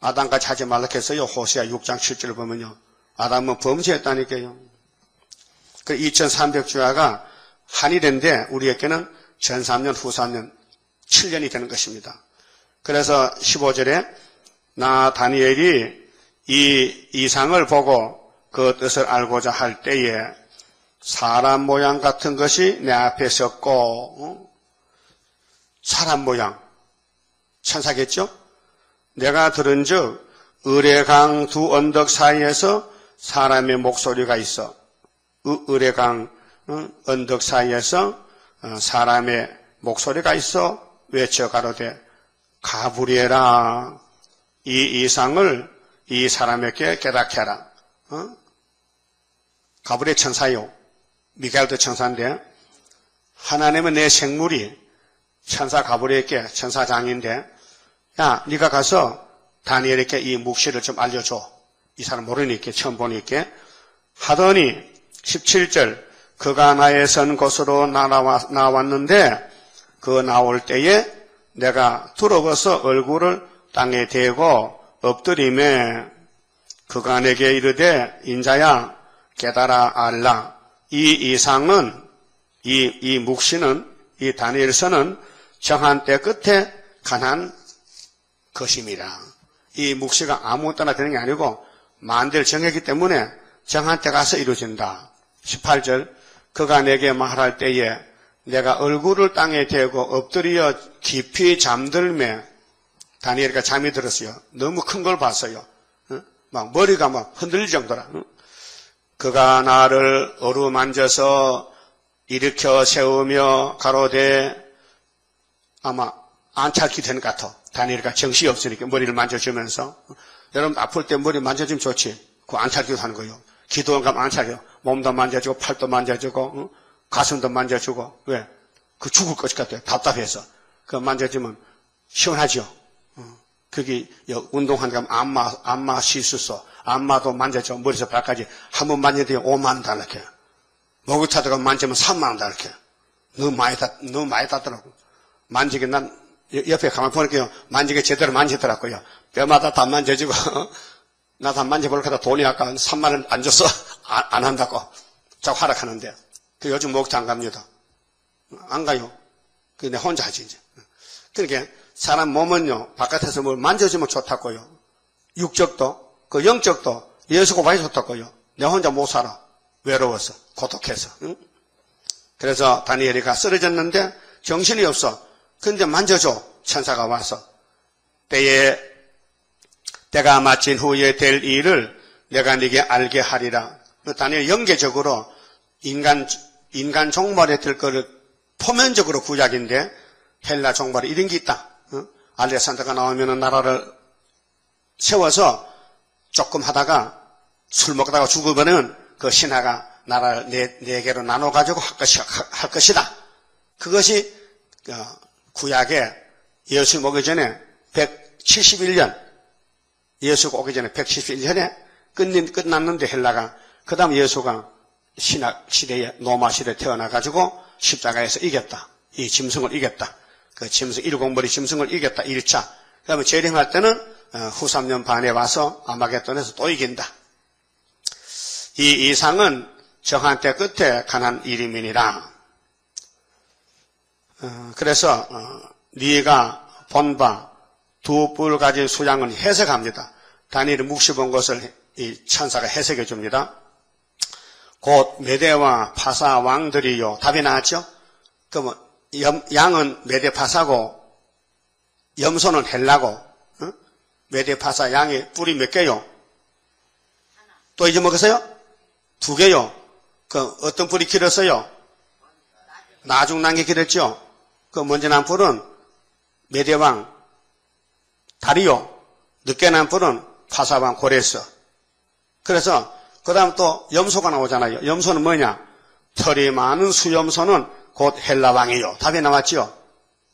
아담같이 하지 말라 했어요. 호시아 6장 7절 보면요. 아담은 범죄했다니까요. 그 2300주야가 한일인데 우리에게는 전 3년 후 3년 7년이 되는 것입니다. 그래서 15절에 나 다니엘이 이 이상을 보고 그 뜻을 알고자 할 때에 사람 모양 같은 것이 내 앞에 섰고 어? 사람 모양 천사겠죠? 내가 들은즉 의뢰강 두 언덕 사이에서 사람의 목소리가 있어 의뢰강 어? 언덕 사이에서 어, 사람의 목소리가 있어 외쳐 가로되 가브리에라 이 이상을 이 사람에게 깨닫게 하라. 어? 가브리엘 천사요. 미카엘도 천사인데 하나님은 내 생물이 천사 가브리엘께 천사장인데 야 네가 가서 다니엘에게 이 묵시를 좀 알려줘. 이 사람 모르니까 처음 보니까 하더니 17절 그가 나의 선 곳으로 나왔는데 그 나올 때에 내가 두러워서 얼굴을 땅에 대고 엎드림에 그가 내게 이르되 인자야 깨달아 알라. 이 이상은 이, 이 묵시는 이 다니엘서는 정한 때 끝에 가난 것임이라. 이 묵시가 아무 때나 되는 게 아니고 만들 정했기 때문에 정한 때 가서 이루어진다 18절 그가 내게 말할 때에 내가 얼굴을 땅에 대고 엎드려 깊이 잠들매 다니엘이가 잠이 들었어요. 너무 큰 걸 봤어요. 막 머리가 막 흔들릴 정도라. 그가 나를 어루만져서 일으켜 세우며 가로되 아마 안착이 되는 것 같아. 다니엘이가 정신이 없으니까 머리를 만져주면서 여러분 아플 때 머리 만져주면 좋지. 그 안착기도 하는 거예요. 기도원 가면 안착해요. 몸도 만져주고 팔도 만져주고 가슴도 만져주고 왜? 그 죽을 것 같아요. 답답해서. 그 만져주면 시원하죠. 어. 그게 운동하는 가 안마 안마 시수소 안마도 만져줘 머리에서 발까지 한 번 만져도 5만 원 달라게. 목이 타다가 만지면 3만 원 달라게. 너무 많이 다 너무 많이 닿더라고. 만지게 난 옆에 가만 보니까 만지게 제대로 만지더라고요. 뼈마다 다 만져주고 나도 만져볼까 다 돈이 아까 3만 원안 줬어 안, 안 한다고 자꾸 하락하는데. 그 요즘 목장 갑니다. 안 가요. 그내 혼자 하지, 이제. 그러니까 사람 몸은요, 바깥에서 뭘 만져주면 좋다고요. 육적도, 그 영적도 예수가 많이 좋다고요. 내 혼자 못 살아. 외로워서, 고독해서. 응? 그래서 다니엘이가 쓰러졌는데 정신이 없어. 근데 만져줘. 천사가 와서. 때에, 때가 마친 후에 될 일을 내가 네게 알게 하리라. 그 다니엘 영계적으로 인간 인간 종말에 될 거를 포면적으로 구약인데 헬라 종말에 이런 게 있다. 어? 알레산드가 나오면 나라를 세워서 조금 하다가 술 먹다가 죽으면은 그 신하가 나라를 네, 네 개로 나눠 가지고 할, 것이, 할 것이다. 그것이 어, 구약에 예수 오기 전에 171년 예수가 오기 전에 171년에 끝났는데 헬라가 그 다음 예수가 신학 시대에 노마 시대에 태어나 가지고 십자가에서 이겼다. 이 짐승을 이겼다. 그 짐승 일곱머리 짐승을 이겼다. 1차. 그 다음에 재림할 때는 어, 후 3년 반에 와서 아마겟돈에서 또 이긴다. 이 이상은 정한때 끝에 가난 이름이니라. 어, 그래서 어, 네가 본바 두 뿔 가진 수양은 해석합니다. 다니엘이 묵시 본 것을 이 천사가 해석해 줍니다. 곧 메대와 파사 왕들이요. 답이 나왔죠? 그러면 양은 메대 파사고 염소는 헬라고 어? 메대 파사 양의 뿔이 몇 개요? 또 잊어먹었어요? 두 개요. 그 어떤 뿔이 길었어요? 나중 난게 길었죠? 그 먼저 난 뿔은 메대왕 다리오. 늦게 난 뿔은 파사왕 고레스. 그래서 그 다음 또 염소가 나오잖아요. 염소는 뭐냐? 털이 많은 수염소는 곧 헬라왕이요. 답이 나왔지요?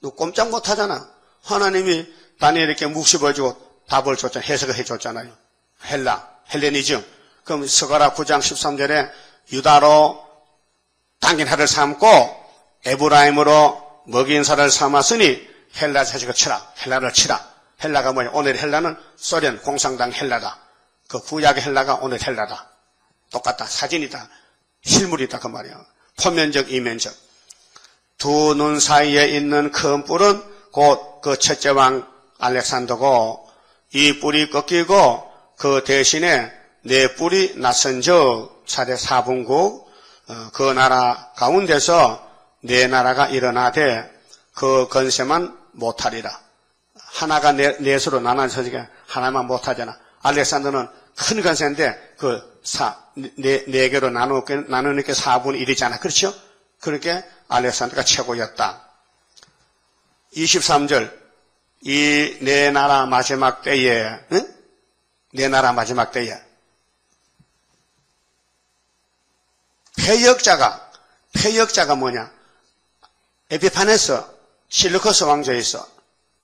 너 꼼짝 못하잖아. 하나님이 다니엘에게 묵시 보여주고 답을 줬잖아요. 해석을 해줬잖아요. 헬라, 헬레니즘. 그럼 스가랴 9장 13절에 유다로 당긴 활을 삼고 에브라임으로 먹인 살을 삼았으니 헬라 자식을 치라. 헬라를 치라. 헬라가 뭐냐? 오늘 헬라는 소련 공산당 헬라다. 그 구약의 헬라가 오늘 헬라다. 똑같다. 사진이다. 실물이다. 그 말이야. 포면적, 이면적. 두 눈 사이에 있는 큰 뿔은 곧 그 첫째 왕 알렉산더고 이 뿔이 꺾이고 그 대신에 네 뿔이 나선 적 차례 사분국 어, 그 나라 가운데서 네 나라가 일어나되 그 건세만 못하리라. 하나가 네, 넷으로 나눠서지게 하나만 못하잖아. 알렉산더는 큰 건세인데 그 사, 네, 네 개로 나누, 나누니까 4분의 1이잖아. 그렇죠? 그렇게 알렉산더가 최고였다. 23절. 이 네 나라 마지막 때에, 응? 네 나라 마지막 때에 폐역자가 폐역자가 뭐냐? 에피파네스 실루커스 왕조에서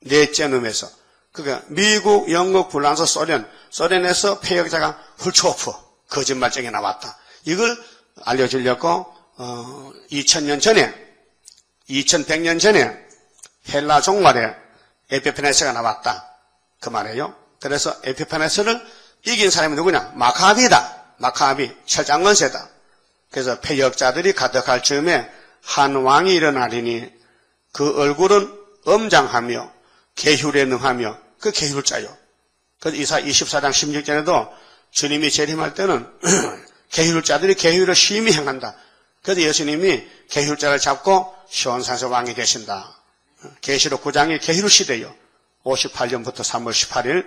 넷째 놈에서 그러니까 미국, 영국, 불란서, 소련, 소련에서 폐역자가 훌초프 거짓말쟁이 나왔다. 이걸 알려주려고 어, 2000년 전에 2100년 전에 헬라 종말에 에피파네스가 나왔다. 그 말이에요. 그래서 에피파네스를 이긴 사람이 누구냐? 마카비다. 마카비 철장건세다. 그래서 폐역자들이 가득할 즈음에 한 왕이 일어나리니 그 얼굴은 엄장하며 계율에 능하며 그 계율자요. 그래서 이사 24장 16절에도 주님이 재림할 때는 계율자들이 계율을 심히 행한다. 그래서 예수님이 계율자를 잡고 시원산서 왕이 되신다. 계시록 9장이 계율 시대요. 58년부터 3월 18일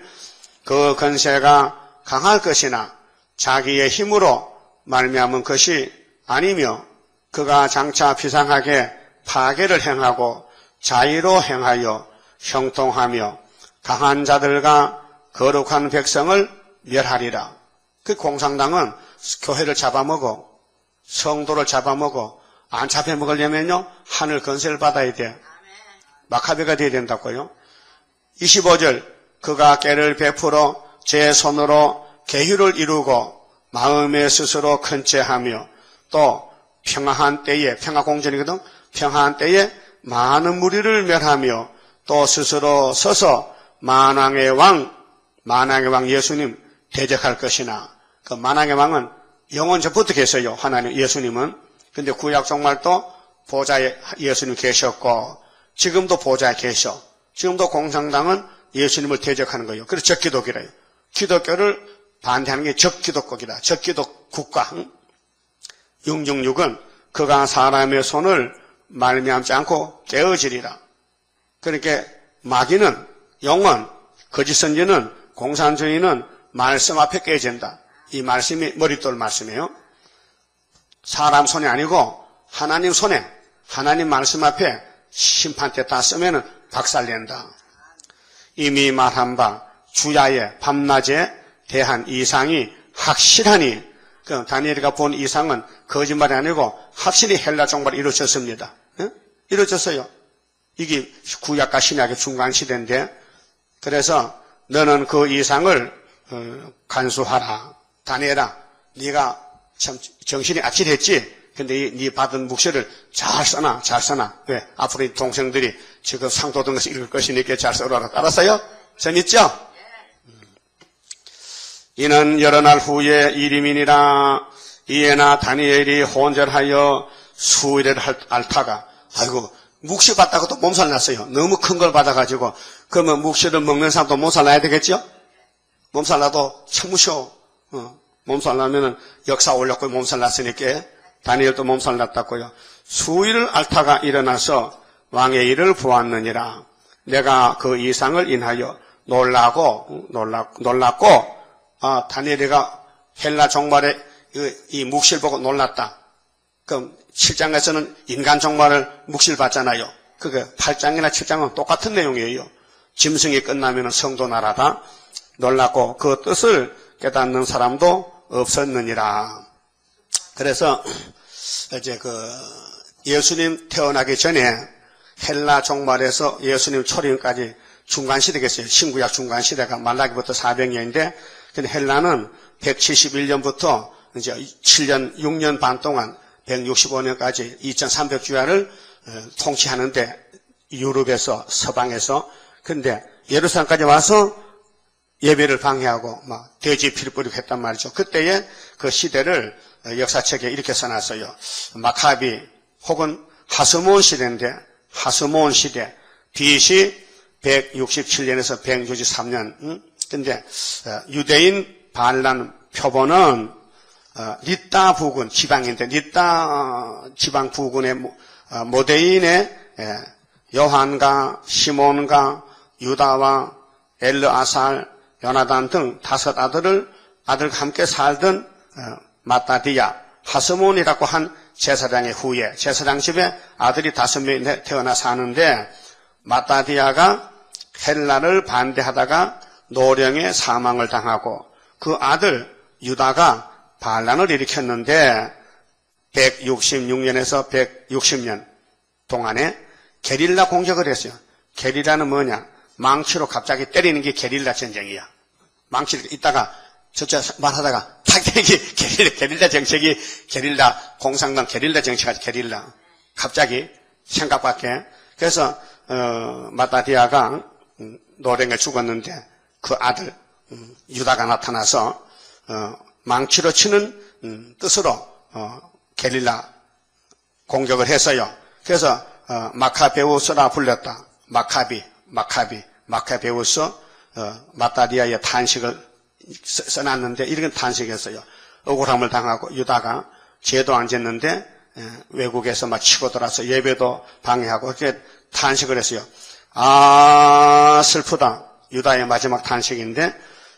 그 건세가 강할 것이나 자기의 힘으로 말미암은 것이 아니며 그가 장차 비상하게 파괴를 행하고 자의로 행하여 형통하며 강한 자들과 거룩한 백성을 멸하리라. 그 공산당은 교회를 잡아먹어 성도를 잡아먹어 안 잡혀먹으려면요 하늘 건세를 받아야 돼. 마카베가 돼야 된다고요. 25절 그가 깨를 베풀어 제 손으로 계율을 이루고 마음에 스스로 큰채하며 또 평화한 때에 평화공전이거든 평화한 때에 많은 무리를 멸하며 또 스스로 서서 만왕의 왕 만왕의 왕 예수님 대적할 것이나 그 만왕의 왕은 영원 전부터 계세요 하나님 예수님은 근데 구약 정말 또 보좌에 예수님 계셨고 지금도 보좌에 계셔 지금도 공산당은 예수님을 대적하는 거예요 그래서 적기독이래요 기독교를 반대하는 게 적기독국이다. 적기독 국가. 666은 그가 사람의 손을 말미암지 않고 깨어지리라. 그러니까 마귀는 영원, 거짓 선지는 공산주의는 말씀 앞에 깨진다. 이 말씀이 머릿돌 말씀이에요. 사람 손이 아니고 하나님 손에 하나님 말씀 앞에 심판 때 다 쓰면은 박살낸다. 이미 말한 바 주야의 밤낮에 대한 이상이 확실하니 그 다니엘이가 본 이상은 거짓말이 아니고 확실히 헬라 종말이 이루어졌습니다. 응? 이루어졌어요. 이게 구약과 신약의 중간 시대인데 그래서 너는 그 이상을 어, 간수하라. 다니엘아, 네가 참 정신이 아찔했지. 근데 네 받은 묵시를 잘 써놔, 잘 써놔. 왜? 앞으로 동생들이 지금 상도등 것을 읽을 것이니까 잘 써라. 알았어요? 재밌죠? 이는 여러 날 후에 이름이니라 이에나 다니엘이 혼절하여 수일을 앓다가 아이고 묵시 받다가 또 몸살 났어요. 너무 큰 걸 받아가지고 그러면 묵시를 먹는 사람도 몸살 나야 되겠죠? 몸살 나도 참으셔. 어, 몸살 나면은 역사 올렸고 몸살 났으니까 다니엘도 몸살 났다고요. 수일을 앓다가 일어나서 왕의 일을 보았느니라. 내가 그 이상을 인하여 놀라고 놀라, 놀랐고 아, 다니엘이가 헬라 종말에 이 묵실 보고 놀랐다. 그럼 7장에서는 인간 종말을 묵실 받잖아요. 그게 8장이나 7장은 똑같은 내용이에요. 짐승이 끝나면 성도 나라다. 놀랐고 그 뜻을 깨닫는 사람도 없었느니라. 그래서 이제 그 예수님 태어나기 전에 헬라 종말에서 예수님 초림까지 중간 시대겠어요. 신구약 중간 시대가 말라기부터 400년인데 근데 헬라는 171년부터 이제 7년 6년 반 동안 165년까지 2300주야를 어, 통치하는데 유럽에서 서방에서 근데 예루살렘까지 와서 예배를 방해하고 막 돼지 피를 뿌리고 했단 말이죠. 그때의 그 시대를 역사책에 이렇게 써놨어요. 마카비 혹은 하스몬 시대인데 하스몬 시대 BC 167년에서 163년. 응? 근데 어, 유대인 반란 표본은 어, 리따 부근 지방인데 리따 어, 지방 부근의 모데인의 예, 요한과 시몬과 유다와 엘르아살, 요나단 등 다섯 아들을 아들과 함께 살던 마따디야 하스몬이라고 한 제사장의 후예 제사장 집에 아들이 다섯 명이 태어나 사는데 마따디아가 헬라를 반대하다가 노령의 사망을 당하고 그 아들 유다가 반란을 일으켰는데 166년에서 160년 동안에 게릴라 공격을 했어요. 게릴라는 뭐냐? 망치로 갑자기 때리는 게 게릴라 전쟁이야. 망치를 있다가 저쪽 말하다가 탁대기 게릴라, 게릴라 정책이 게릴라 공산당 게릴라 정책이 게릴라 갑자기 생각밖에 그래서 어, 마타디아가 음, 노랭에 죽었는데 그 아들 음, 유다가 나타나서 어, 망치로 치는 음, 뜻으로 어, 게릴라 공격을 했어요. 그래서 마카베우스라 불렸다. 마카비, 마카비, 마카베우스 마타디아의 탄식을 써놨는데 이런 탄식했어요. 억울함을 당하고 유다가 죄도 안 졌는데 외국에서 막 치고 돌아서 예배도 방해하고 그렇게 탄식을 했어요. 아, 슬프다. 유다의 마지막 탄식인데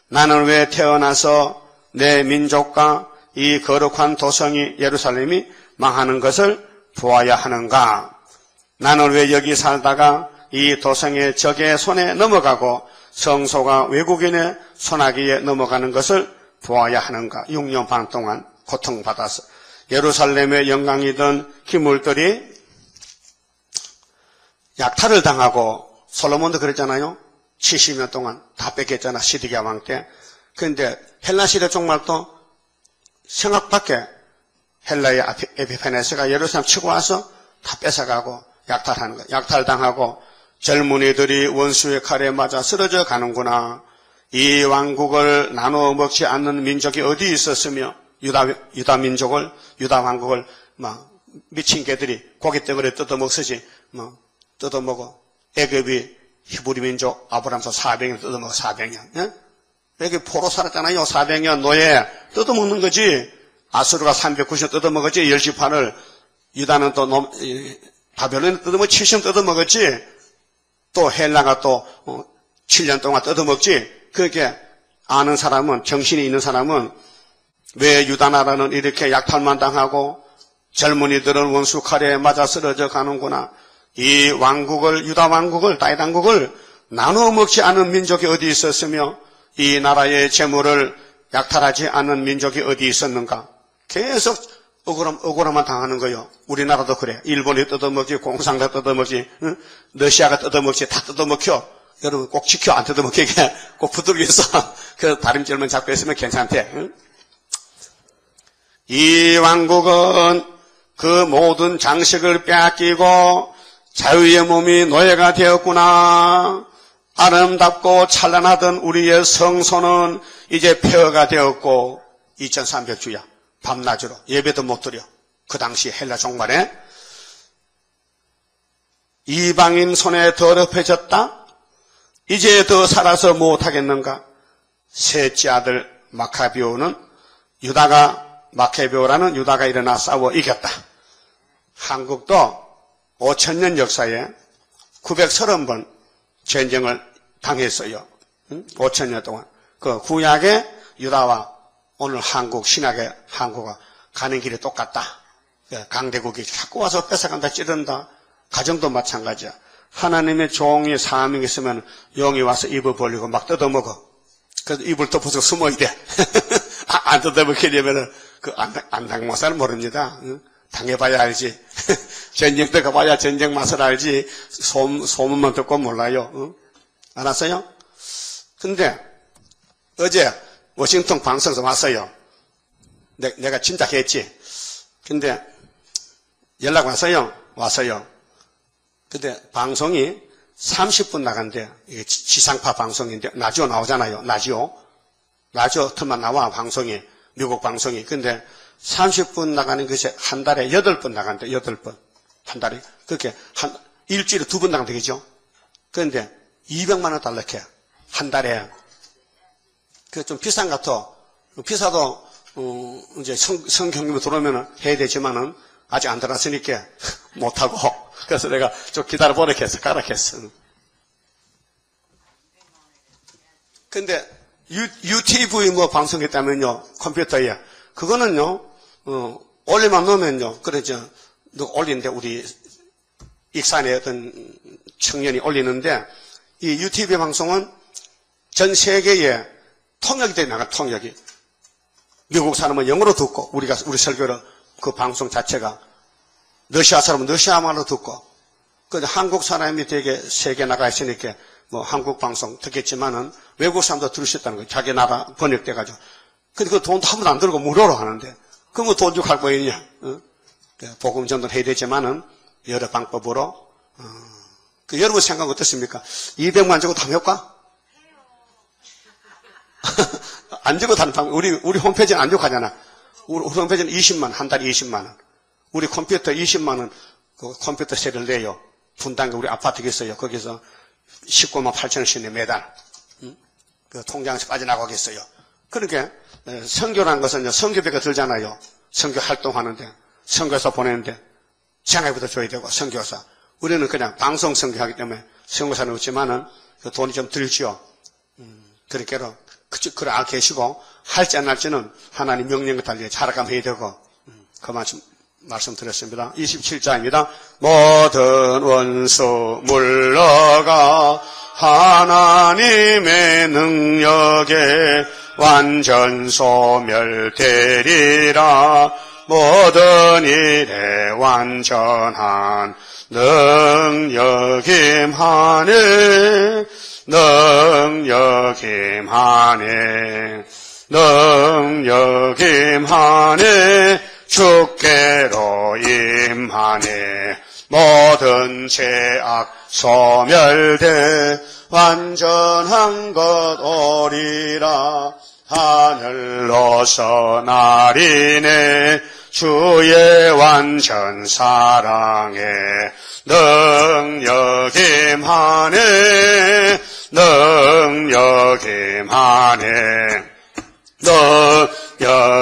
나는 왜 태어나서 내 민족과 이 거룩한 도성이 예루살렘이 망하는 것을 보아야 하는가? 나는 왜 여기 살다가 이 도성의 적의 손에 넘어가고 성소가 외국인의 손아귀에 넘어가는 것을 보아야 하는가? 6년 반 동안 고통받아서 예루살렘의 영광이던 기물들이 약탈을 당하고 솔로몬도 그랬잖아요. 70년 동안 다 뺏겼잖아. 시드기야 왕 때. 그런데 헬라 시대 종말도 생각 밖에 헬라의 에피페네스가 예루살렘 치고 와서 다 뺏어가고 약탈하는 거야. 약탈당하고 젊은이들이 원수의 칼에 맞아 쓰러져 가는구나. 이 왕국을 나누어 먹지 않는 민족이 어디 있었으며 유다, 유다 민족을 유다 왕국을 막 미친 개들이 고기 덩어리 뜯어먹으지 뭐 뜯어먹어. 애굽이 히브리 민족 아브람서 400년 뜯어먹어 400년. 예? 여기 포로 살았잖아요. 400년 노예 뜯어먹는 거지. 아수르가 390년 뜯어먹었지. 열시판을 유다는 또 놈, 바벨론이 뜯어먹어 70년 뜯어먹었지. 또 헬라가 또 7년 어, 동안 뜯어먹지. 그렇게 아는 사람은 정신이 있는 사람은 왜 유다 나라는 이렇게 약탈만 당하고 젊은이들은 원수 칼에 맞아 쓰러져 가는구나. 이 왕국을 유다 왕국을 다윗 왕국을 나눠 먹지 않은 민족이 어디 있었으며 이 나라의 재물을 약탈하지 않은 민족이 어디 있었는가? 계속 억울함, 억울함만 당하는 거요. 우리나라도 그래. 일본이 뜯어먹지, 공산당 뜯어먹지, 응? 러시아가 뜯어먹지, 다 뜯어먹혀. 여러분 꼭 지켜, 안 뜯어먹게. 꼭 부들기해서 그 다림질만 잡고 있으면 괜찮대. 응? 이 왕국은 그 모든 장식을 빼앗기고 자유의 몸이 노예가 되었구나. 아름답고 찬란하던 우리의 성소는 이제 폐허가 되었고 2300주야. 밤낮으로 예배도 못 드려. 그 당시 헬라 종말에 이방인 손에 더럽혀졌다. 이제 더 살아서 못하겠는가? 셋째 아들 마카비오는 유다가 마카비오라는 유다가 일어나 싸워 이겼다. 한국도 5천년 역사에 930번 전쟁을 당했어요. 5천년 동안. 그 구약의 유다와 오늘 한국, 신학의 한국과 가는 길이 똑같다. 그 강대국이 자꾸 와서 뺏어간다, 찌른다. 가정도 마찬가지야. 하나님의 종이 사명이 있으면 용이 와서 입을 벌리고 막 뜯어먹어. 그래서 입을 덮어서 숨어야 돼. 아, 안 뜯어먹히려면은 그 안당 맛을 모릅니다. 당해봐야 알지. 전쟁 때 가봐야 전쟁 맛을 알지. 소문, 소문만 듣고 몰라요. 응? 알았어요? 근데 어제 워싱턴 방송에서 왔어요. 내, 내가 진짜 했지. 근데 연락 왔어요. 왔어요. 근데 방송이 30분 나간대. 이게 지상파 방송인데 라디오 나오잖아요. 라디오. 라디오 틈만 나와 방송이 미국 방송이. 근데 30분 나가는 것이 한 달에 8번 나간대. 8번. 한 달에. 그렇게 한 일주일에 두번 나가면 되겠죠. 그런데 200만 원 달러게 한 달에. 그 좀 비싼 것 같아. 비싸도 어, 이제 성, 성경님으로 들어오면 해야 되지만은 아직 안 들어왔으니까 못하고 그래서 내가 좀 기다려보라 했어. 가라 했어. 근데 유, UTV 뭐 방송했다면요. 컴퓨터에. 그거는요. 어, 올리만 넣으면요. 그러죠. 올리는데 우리 익산의 어떤 청년이 올리는데 이 UTV 방송은 전 세계에 통역이 돼 나가 통역이. 미국 사람은 영어로 듣고 우리가 우리 설교를 그 방송 자체가 러시아 사람은 러시아 말로 듣고 그 한국 사람이 되게 세계 나가 있으니까 뭐 한국 방송 듣겠지만은 외국 사람도 들을 수 있다는 거예요. 자기 나라 번역돼 가지고. 근데 그 돈도 한 번 안 들고 무료로 하는데 그럼 뭐 돈 주고 할 거있냐? 어? 그 복음 전도 해야 되지만은 여러 방법으로 어. 그 여러분 생각 어떻습니까? 200만 주고 담을까? 안 주고 다는 방 우리 우리 홈페이지는 안 주고 가잖아. 우리 홈페이지는 20만 한 달에 20만 원. 우리 컴퓨터 20만 원 그 컴퓨터 세를 내요. 분당에 우리 아파트가 있어요. 거기서 19만 8천 원씩 내 매달. 응? 그 통장에서 빠져나가겠어요. 그러니까 성교라는 것은 성교비가 들잖아요. 성교 활동하는데 성교사 보내는데 장학비도 줘야 되고 성교사. 우리는 그냥 방송 성교하기 때문에 성교사는 없지만은 그 돈이 좀 들지요. 음, 그렇게로 그래 계시고 할지 안 할지는 하나님 명령에 달리 자락감 해야 되고 음, 그 말씀 말씀드렸습니다. 27장입니다. 모든 원수 물러가 하나님의 능력에 완전 소멸되리라 모든 일에 완전한 능력임하네 능력임하네 능력임하네 주께로 임하네 모든 죄악 소멸돼 완전한 것 오리라 하늘로서 날이네. 주의 완전 사랑에 능력임하네. 능력임하네.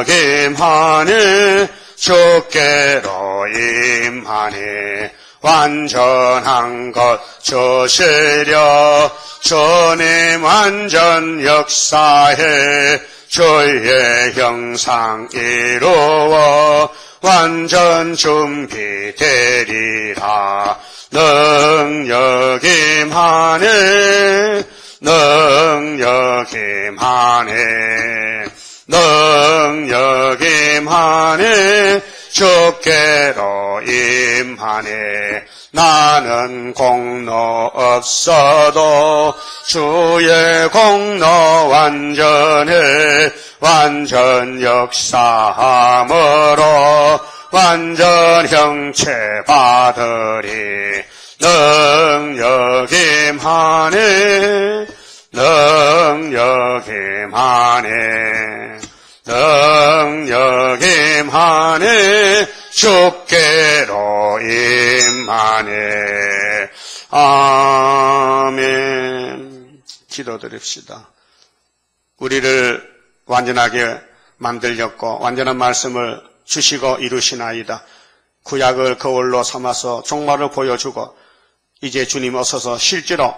능력임하네. 주께로 임하네 완전한 것 주시려 주님 완전 역사해 주의 형상 이루어 완전 준비되리라. 능력임하네 능력임하네 능력임하네 주께로 임하네 나는 공로 없어도 주의 공로 완전해 완전 역사함으로 완전 형체 받으리. 능력임하네 능력임하네 능력 임하네 주께로 임하네 아멘. 기도드립시다. 우리를 완전하게 만들렸고 완전한 말씀을 주시고 이루시나이다. 구약을 거울로 삼아서 종말을 보여주고 이제 주님 어서서 실제로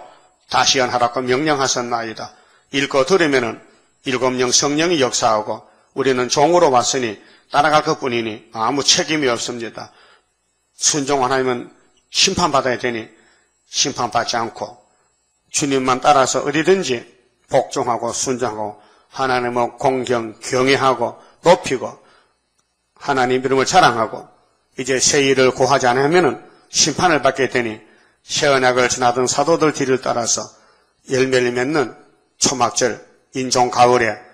다시 연하라고 명령하셨나이다. 읽고 들으면은 일곱 령 성령이 역사하고 우리는 종으로 왔으니 따라갈 것 뿐이니 아무 책임이 없습니다. 순종 하나님은 심판받아야 되니 심판받지 않고 주님만 따라서 어디든지 복종하고 순종하고 하나님을 공경, 경외하고 높이고 하나님 이름을 자랑하고 이제 새 일을 고하지 않으면 심판을 받게 되니 새 언약을 지나던 사도들 뒤를 따라서 열매를 맺는 초막절 인종 가을에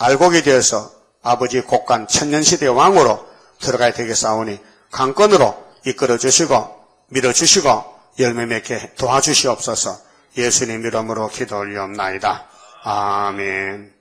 알곡이 되어서 아버지 곡간 천년시대 왕으로 들어가야 되겠사오니 강권으로 이끌어 주시고 밀어 주시고 열매 맺게 도와주시옵소서 예수님 이름으로 기도 올리옵나이다. 아멘.